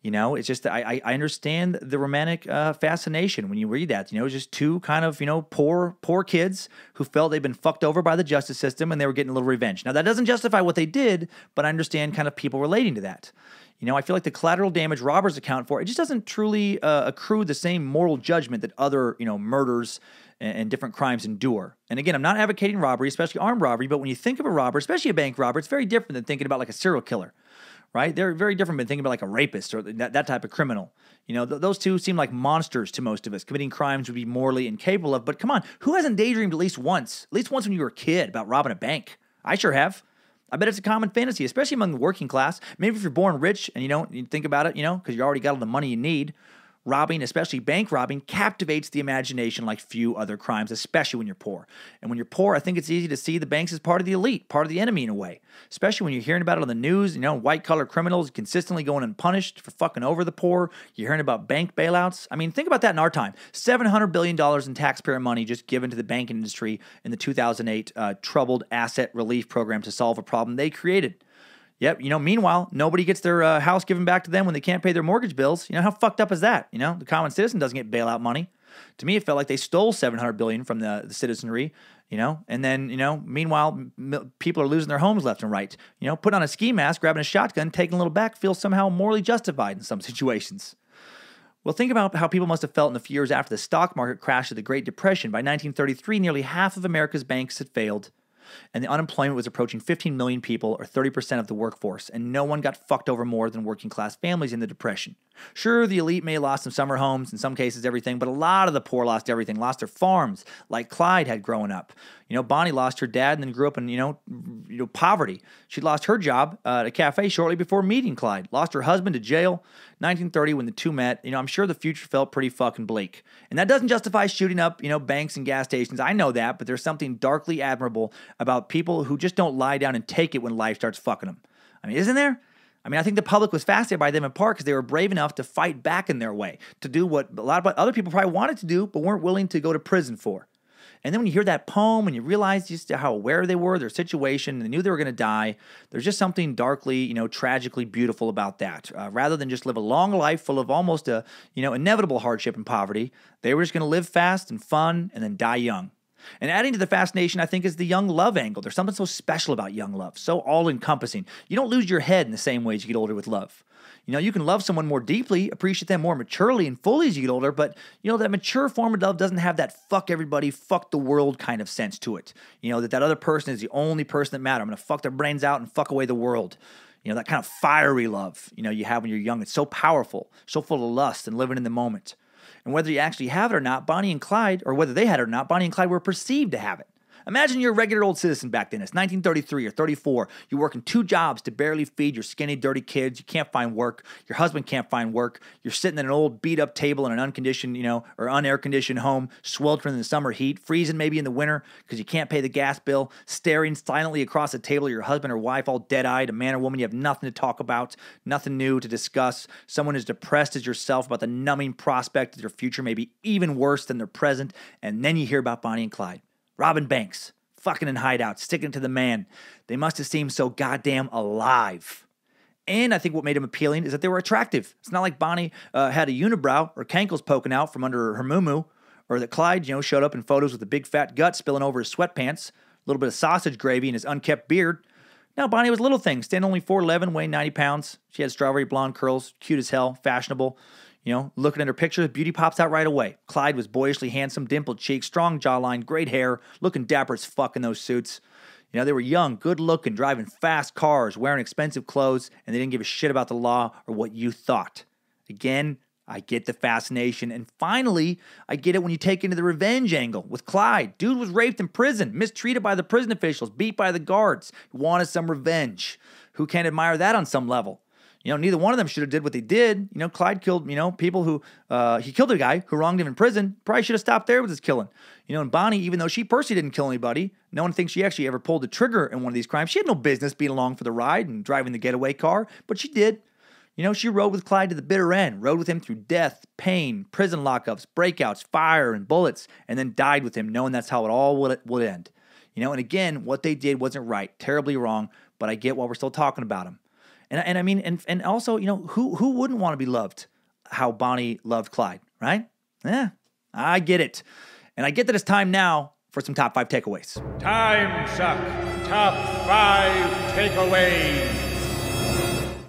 You know, it's just I I understand the romantic uh, fascination when you read that. You know, it's just two kind of you know poor poor kids who felt they'd been fucked over by the justice system and they were getting a little revenge. Now that doesn't justify what they did, but I understand kind of people relating to that You know, I feel like the collateral damage robbers account for it just doesn't truly uh, accrue the same moral judgment that other, you know, murders and, and different crimes endure. And again, I'm not advocating robbery, especially armed robbery, but when you think of a robber, especially a bank robber, it's very different than thinking about like a serial killer, right? They're very different than thinking about like a rapist or that, that type of criminal. You know, th- those two seem like monsters to most of us. Committing crimes would be morally incapable of. But come on, who hasn't daydreamed at least once, at least once when you were a kid, about robbing a bank? I sure have. I bet it's a common fantasy, especially among the working class. Maybe if you're born rich and you don't you think about it, you know, because you already got all the money you need. Robbing, especially bank robbing, captivates the imagination like few other crimes, especially when you're poor. And when you're poor, I think it's easy to see the banks as part of the elite, part of the enemy in a way. Especially when you're hearing about it on the news, you know, white collar criminals consistently going unpunished for fucking over the poor. You're hearing about bank bailouts. I mean, think about that in our time $700 billion in taxpayer money just given to the banking industry in the 2008 uh, Troubled Asset Relief Program to solve a problem they created. Yep. You know, meanwhile, nobody gets their uh, house given back to them when they can't pay their mortgage bills. You know, how fucked up is that? You know, the common citizen doesn't get bailout money. To me, it felt like they stole 700 billion from the, the citizenry, you know, and then, you know, meanwhile, m- people are losing their homes left and right. You know, putting on a ski mask, grabbing a shotgun, taking a little back feels somehow morally justified in some situations. Well, think about how people must have felt in the few years after the stock market crash of the Great Depression. By 1933, nearly half of America's banks had failed and the unemployment was approaching 15 million people, or 30% of the workforce, and no one got fucked over more than working class families in the Depression. Sure, the elite may have lost some summer homes, in some cases everything, but a lot of the poor lost everything, lost their farms, like Clyde had growing up. You know, Bonnie lost her dad and then grew up in, you know, you know poverty. She lost her job uh, at a cafe shortly before meeting Clyde, lost her husband to jail. 1930, when the two met, you know, I'm sure the future felt pretty fucking bleak. And that doesn't justify shooting up, you know, banks and gas stations. I know that, but there's something darkly admirable about people who just don't lie down and take it when life starts fucking them. I mean, isn't there? I mean, I think the public was fascinated by them in part because they were brave enough to fight back in their way, to do what a lot of other people probably wanted to do, but weren't willing to go to prison for. And then when you hear that poem and you realize just how aware they were, their situation, and they knew they were going to die, there's just something darkly, you know, tragically beautiful about that. Uh, rather than just live a long life full of almost a, you know, inevitable hardship and poverty, they were just going to live fast and fun and then die young. And adding to the fascination, I think, is the young love angle. There's something so special about young love, so all encompassing. You don't lose your head in the same way as you get older with love. You know, you can love someone more deeply, appreciate them more maturely and fully as you get older, but you know, that mature form of love doesn't have that fuck everybody, fuck the world kind of sense to it. You know, that that other person is the only person that matters. I'm gonna fuck their brains out and fuck away the world. You know, that kind of fiery love, you know, you have when you're young. It's so powerful, so full of lust and living in the moment. And whether you actually have it or not, Bonnie and Clyde, or whether they had it or not, Bonnie and Clyde were perceived to have it. Imagine you're a regular old citizen back then. It's 1933 or 34. You're working two jobs to barely feed your skinny, dirty kids. You can't find work. Your husband can't find work. You're sitting at an old beat up table in an unconditioned, you know, or unair conditioned home, sweltering in the summer heat, freezing maybe in the winter because you can't pay the gas bill, staring silently across the table at your husband or wife, all dead eyed, a man or woman you have nothing to talk about, nothing new to discuss. Someone as depressed as yourself about the numbing prospect that their future may be even worse than their present. And then you hear about Bonnie and Clyde. Robin Banks, fucking in hideouts, sticking to the man. They must have seemed so goddamn alive. And I think what made them appealing is that they were attractive. It's not like Bonnie uh, had a unibrow or cankles poking out from under her moo or that Clyde, you know, showed up in photos with a big fat gut spilling over his sweatpants, a little bit of sausage gravy in his unkept beard. Now, Bonnie was a little thing, standing only 4'11, weighing 90 pounds. She had strawberry blonde curls, cute as hell, fashionable. You know, looking at her pictures, beauty pops out right away. Clyde was boyishly handsome, dimpled cheeks, strong jawline, great hair, looking dapper as fuck in those suits. You know, they were young, good looking, driving fast cars, wearing expensive clothes, and they didn't give a shit about the law or what you thought. Again, I get the fascination. And finally, I get it when you take into the revenge angle with Clyde. Dude was raped in prison, mistreated by the prison officials, beat by the guards, wanted some revenge. Who can't admire that on some level? You know, neither one of them should have did what they did. You know, Clyde killed, you know, people who uh, he killed a guy who wronged him in prison. Probably should have stopped there with his killing. You know, and Bonnie, even though she personally didn't kill anybody, no one thinks she actually ever pulled the trigger in one of these crimes. She had no business being along for the ride and driving the getaway car, but she did. You know, she rode with Clyde to the bitter end, rode with him through death, pain, prison lockups, breakouts, fire, and bullets, and then died with him, knowing that's how it all would, would end. You know, and again, what they did wasn't right, terribly wrong, but I get why we're still talking about them. And, and I mean, and, and also, you know, who, who wouldn't want to be loved how Bonnie loved Clyde, right? Yeah, I get it. And I get that it's time now for some top five takeaways. Time suck. Top five takeaways.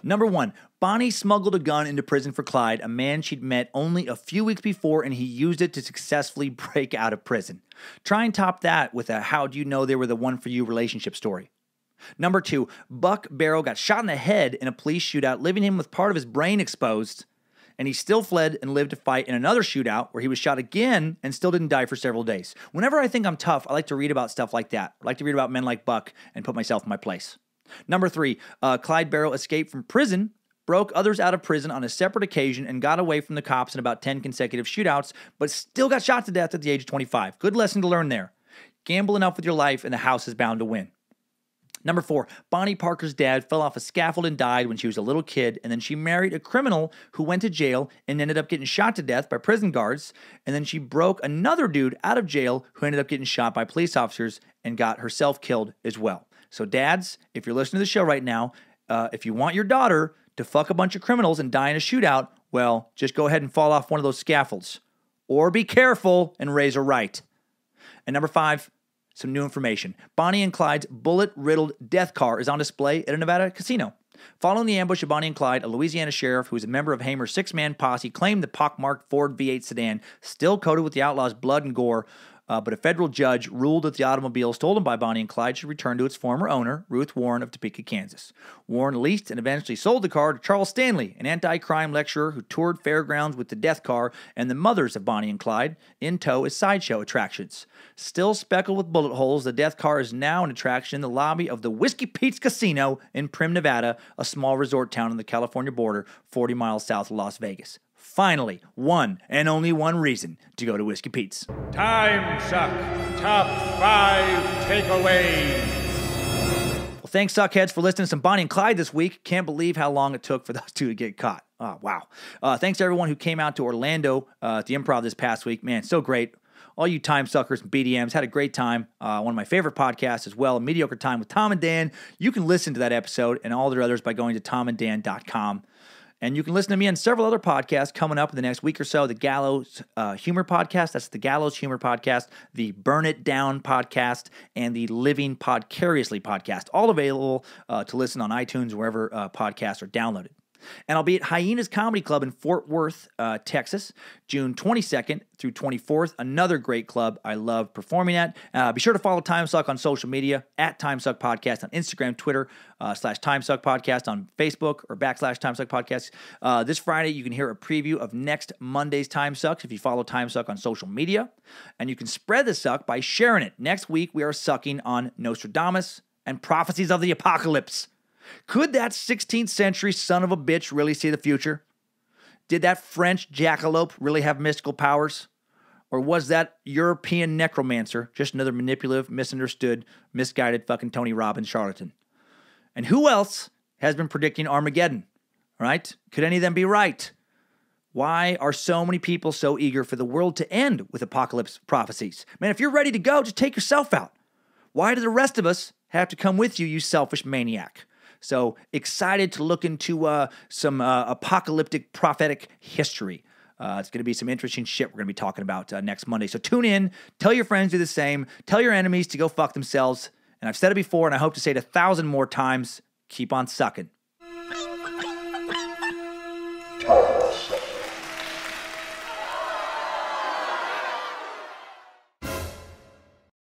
Number one, Bonnie smuggled a gun into prison for Clyde, a man she'd met only a few weeks before, and he used it to successfully break out of prison. Try and top that with a how do you know they were the one for you relationship story. Number two, Buck Barrow got shot in the head in a police shootout, leaving him with part of his brain exposed, and he still fled and lived to fight in another shootout where he was shot again and still didn't die for several days. Whenever I think I'm tough, I like to read about stuff like that. I like to read about men like Buck and put myself in my place. Number three, uh, Clyde Barrow escaped from prison, broke others out of prison on a separate occasion, and got away from the cops in about 10 consecutive shootouts, but still got shot to death at the age of 25. Good lesson to learn there. Gamble enough with your life, and the house is bound to win. Number four, Bonnie Parker's dad fell off a scaffold and died when she was a little kid, and then she married a criminal who went to jail and ended up getting shot to death by prison guards, and then she broke another dude out of jail who ended up getting shot by police officers and got herself killed as well. So, dads, if you're listening to the show right now, uh, if you want your daughter to fuck a bunch of criminals and die in a shootout, well, just go ahead and fall off one of those scaffolds. Or be careful and raise her right. And number five, some new information. Bonnie and Clyde's bullet riddled death car is on display at a Nevada casino. Following the ambush of Bonnie and Clyde, a Louisiana sheriff who is a member of Hamer's six man posse claimed the pockmarked Ford V8 sedan, still coated with the outlaw's blood and gore, uh, but a federal judge ruled that the automobile stolen by Bonnie and Clyde should return to its former owner, Ruth Warren of Topeka, Kansas. Warren leased and eventually sold the car to Charles Stanley, an anti crime lecturer who toured fairgrounds with the death car and the mothers of Bonnie and Clyde in tow as sideshow attractions. Still speckled with bullet holes, the death car is now an attraction in the lobby of the Whiskey Pete's Casino in Primm, Nevada, a small resort town on the California border, 40 miles south of Las Vegas. Finally, one and only one reason to go to Whiskey Pete's. Time Suck Top 5 Takeaways. Well, thanks, Suckheads, for listening to some Bonnie and Clyde this week. Can't believe how long it took for those two to get caught. Oh, wow. Uh, thanks to everyone who came out to Orlando uh, at the improv this past week. Man, so great. All you time suckers and BDMs had a great time. Uh, one of my favorite podcasts as well, Mediocre Time with Tom and Dan. You can listen to that episode and all their others by going to tomanddan.com. And you can listen to me on several other podcasts coming up in the next week or so. The Gallows uh, Humor Podcast, that's the Gallows Humor Podcast, the Burn It Down Podcast, and the Living Podcariously Podcast, all available uh, to listen on iTunes, wherever uh, podcasts are downloaded. And I'll be at Hyenas Comedy Club in Fort Worth, uh, Texas, June 22nd through 24th. Another great club I love performing at. Uh, be sure to follow Timesuck on social media at Timesuck Podcast on Instagram, Twitter, uh, slash Timesuck Podcast on Facebook or backslash Timesuck Podcast. Uh, this Friday, you can hear a preview of next Monday's Timesucks if you follow Timesuck on social media. And you can spread the suck by sharing it. Next week, we are sucking on Nostradamus and prophecies of the apocalypse. Could that 16th century son of a bitch really see the future? Did that French jackalope really have mystical powers? Or was that European necromancer just another manipulative, misunderstood, misguided fucking Tony Robbins charlatan? And who else has been predicting Armageddon? Right? Could any of them be right? Why are so many people so eager for the world to end with apocalypse prophecies? Man, if you're ready to go, just take yourself out. Why do the rest of us have to come with you, you selfish maniac? So excited to look into uh, some uh, apocalyptic prophetic history. Uh, it's going to be some interesting shit we're going to be talking about uh, next Monday. So tune in, tell your friends do the same, tell your enemies to go fuck themselves. And I've said it before, and I hope to say it a thousand more times keep on sucking.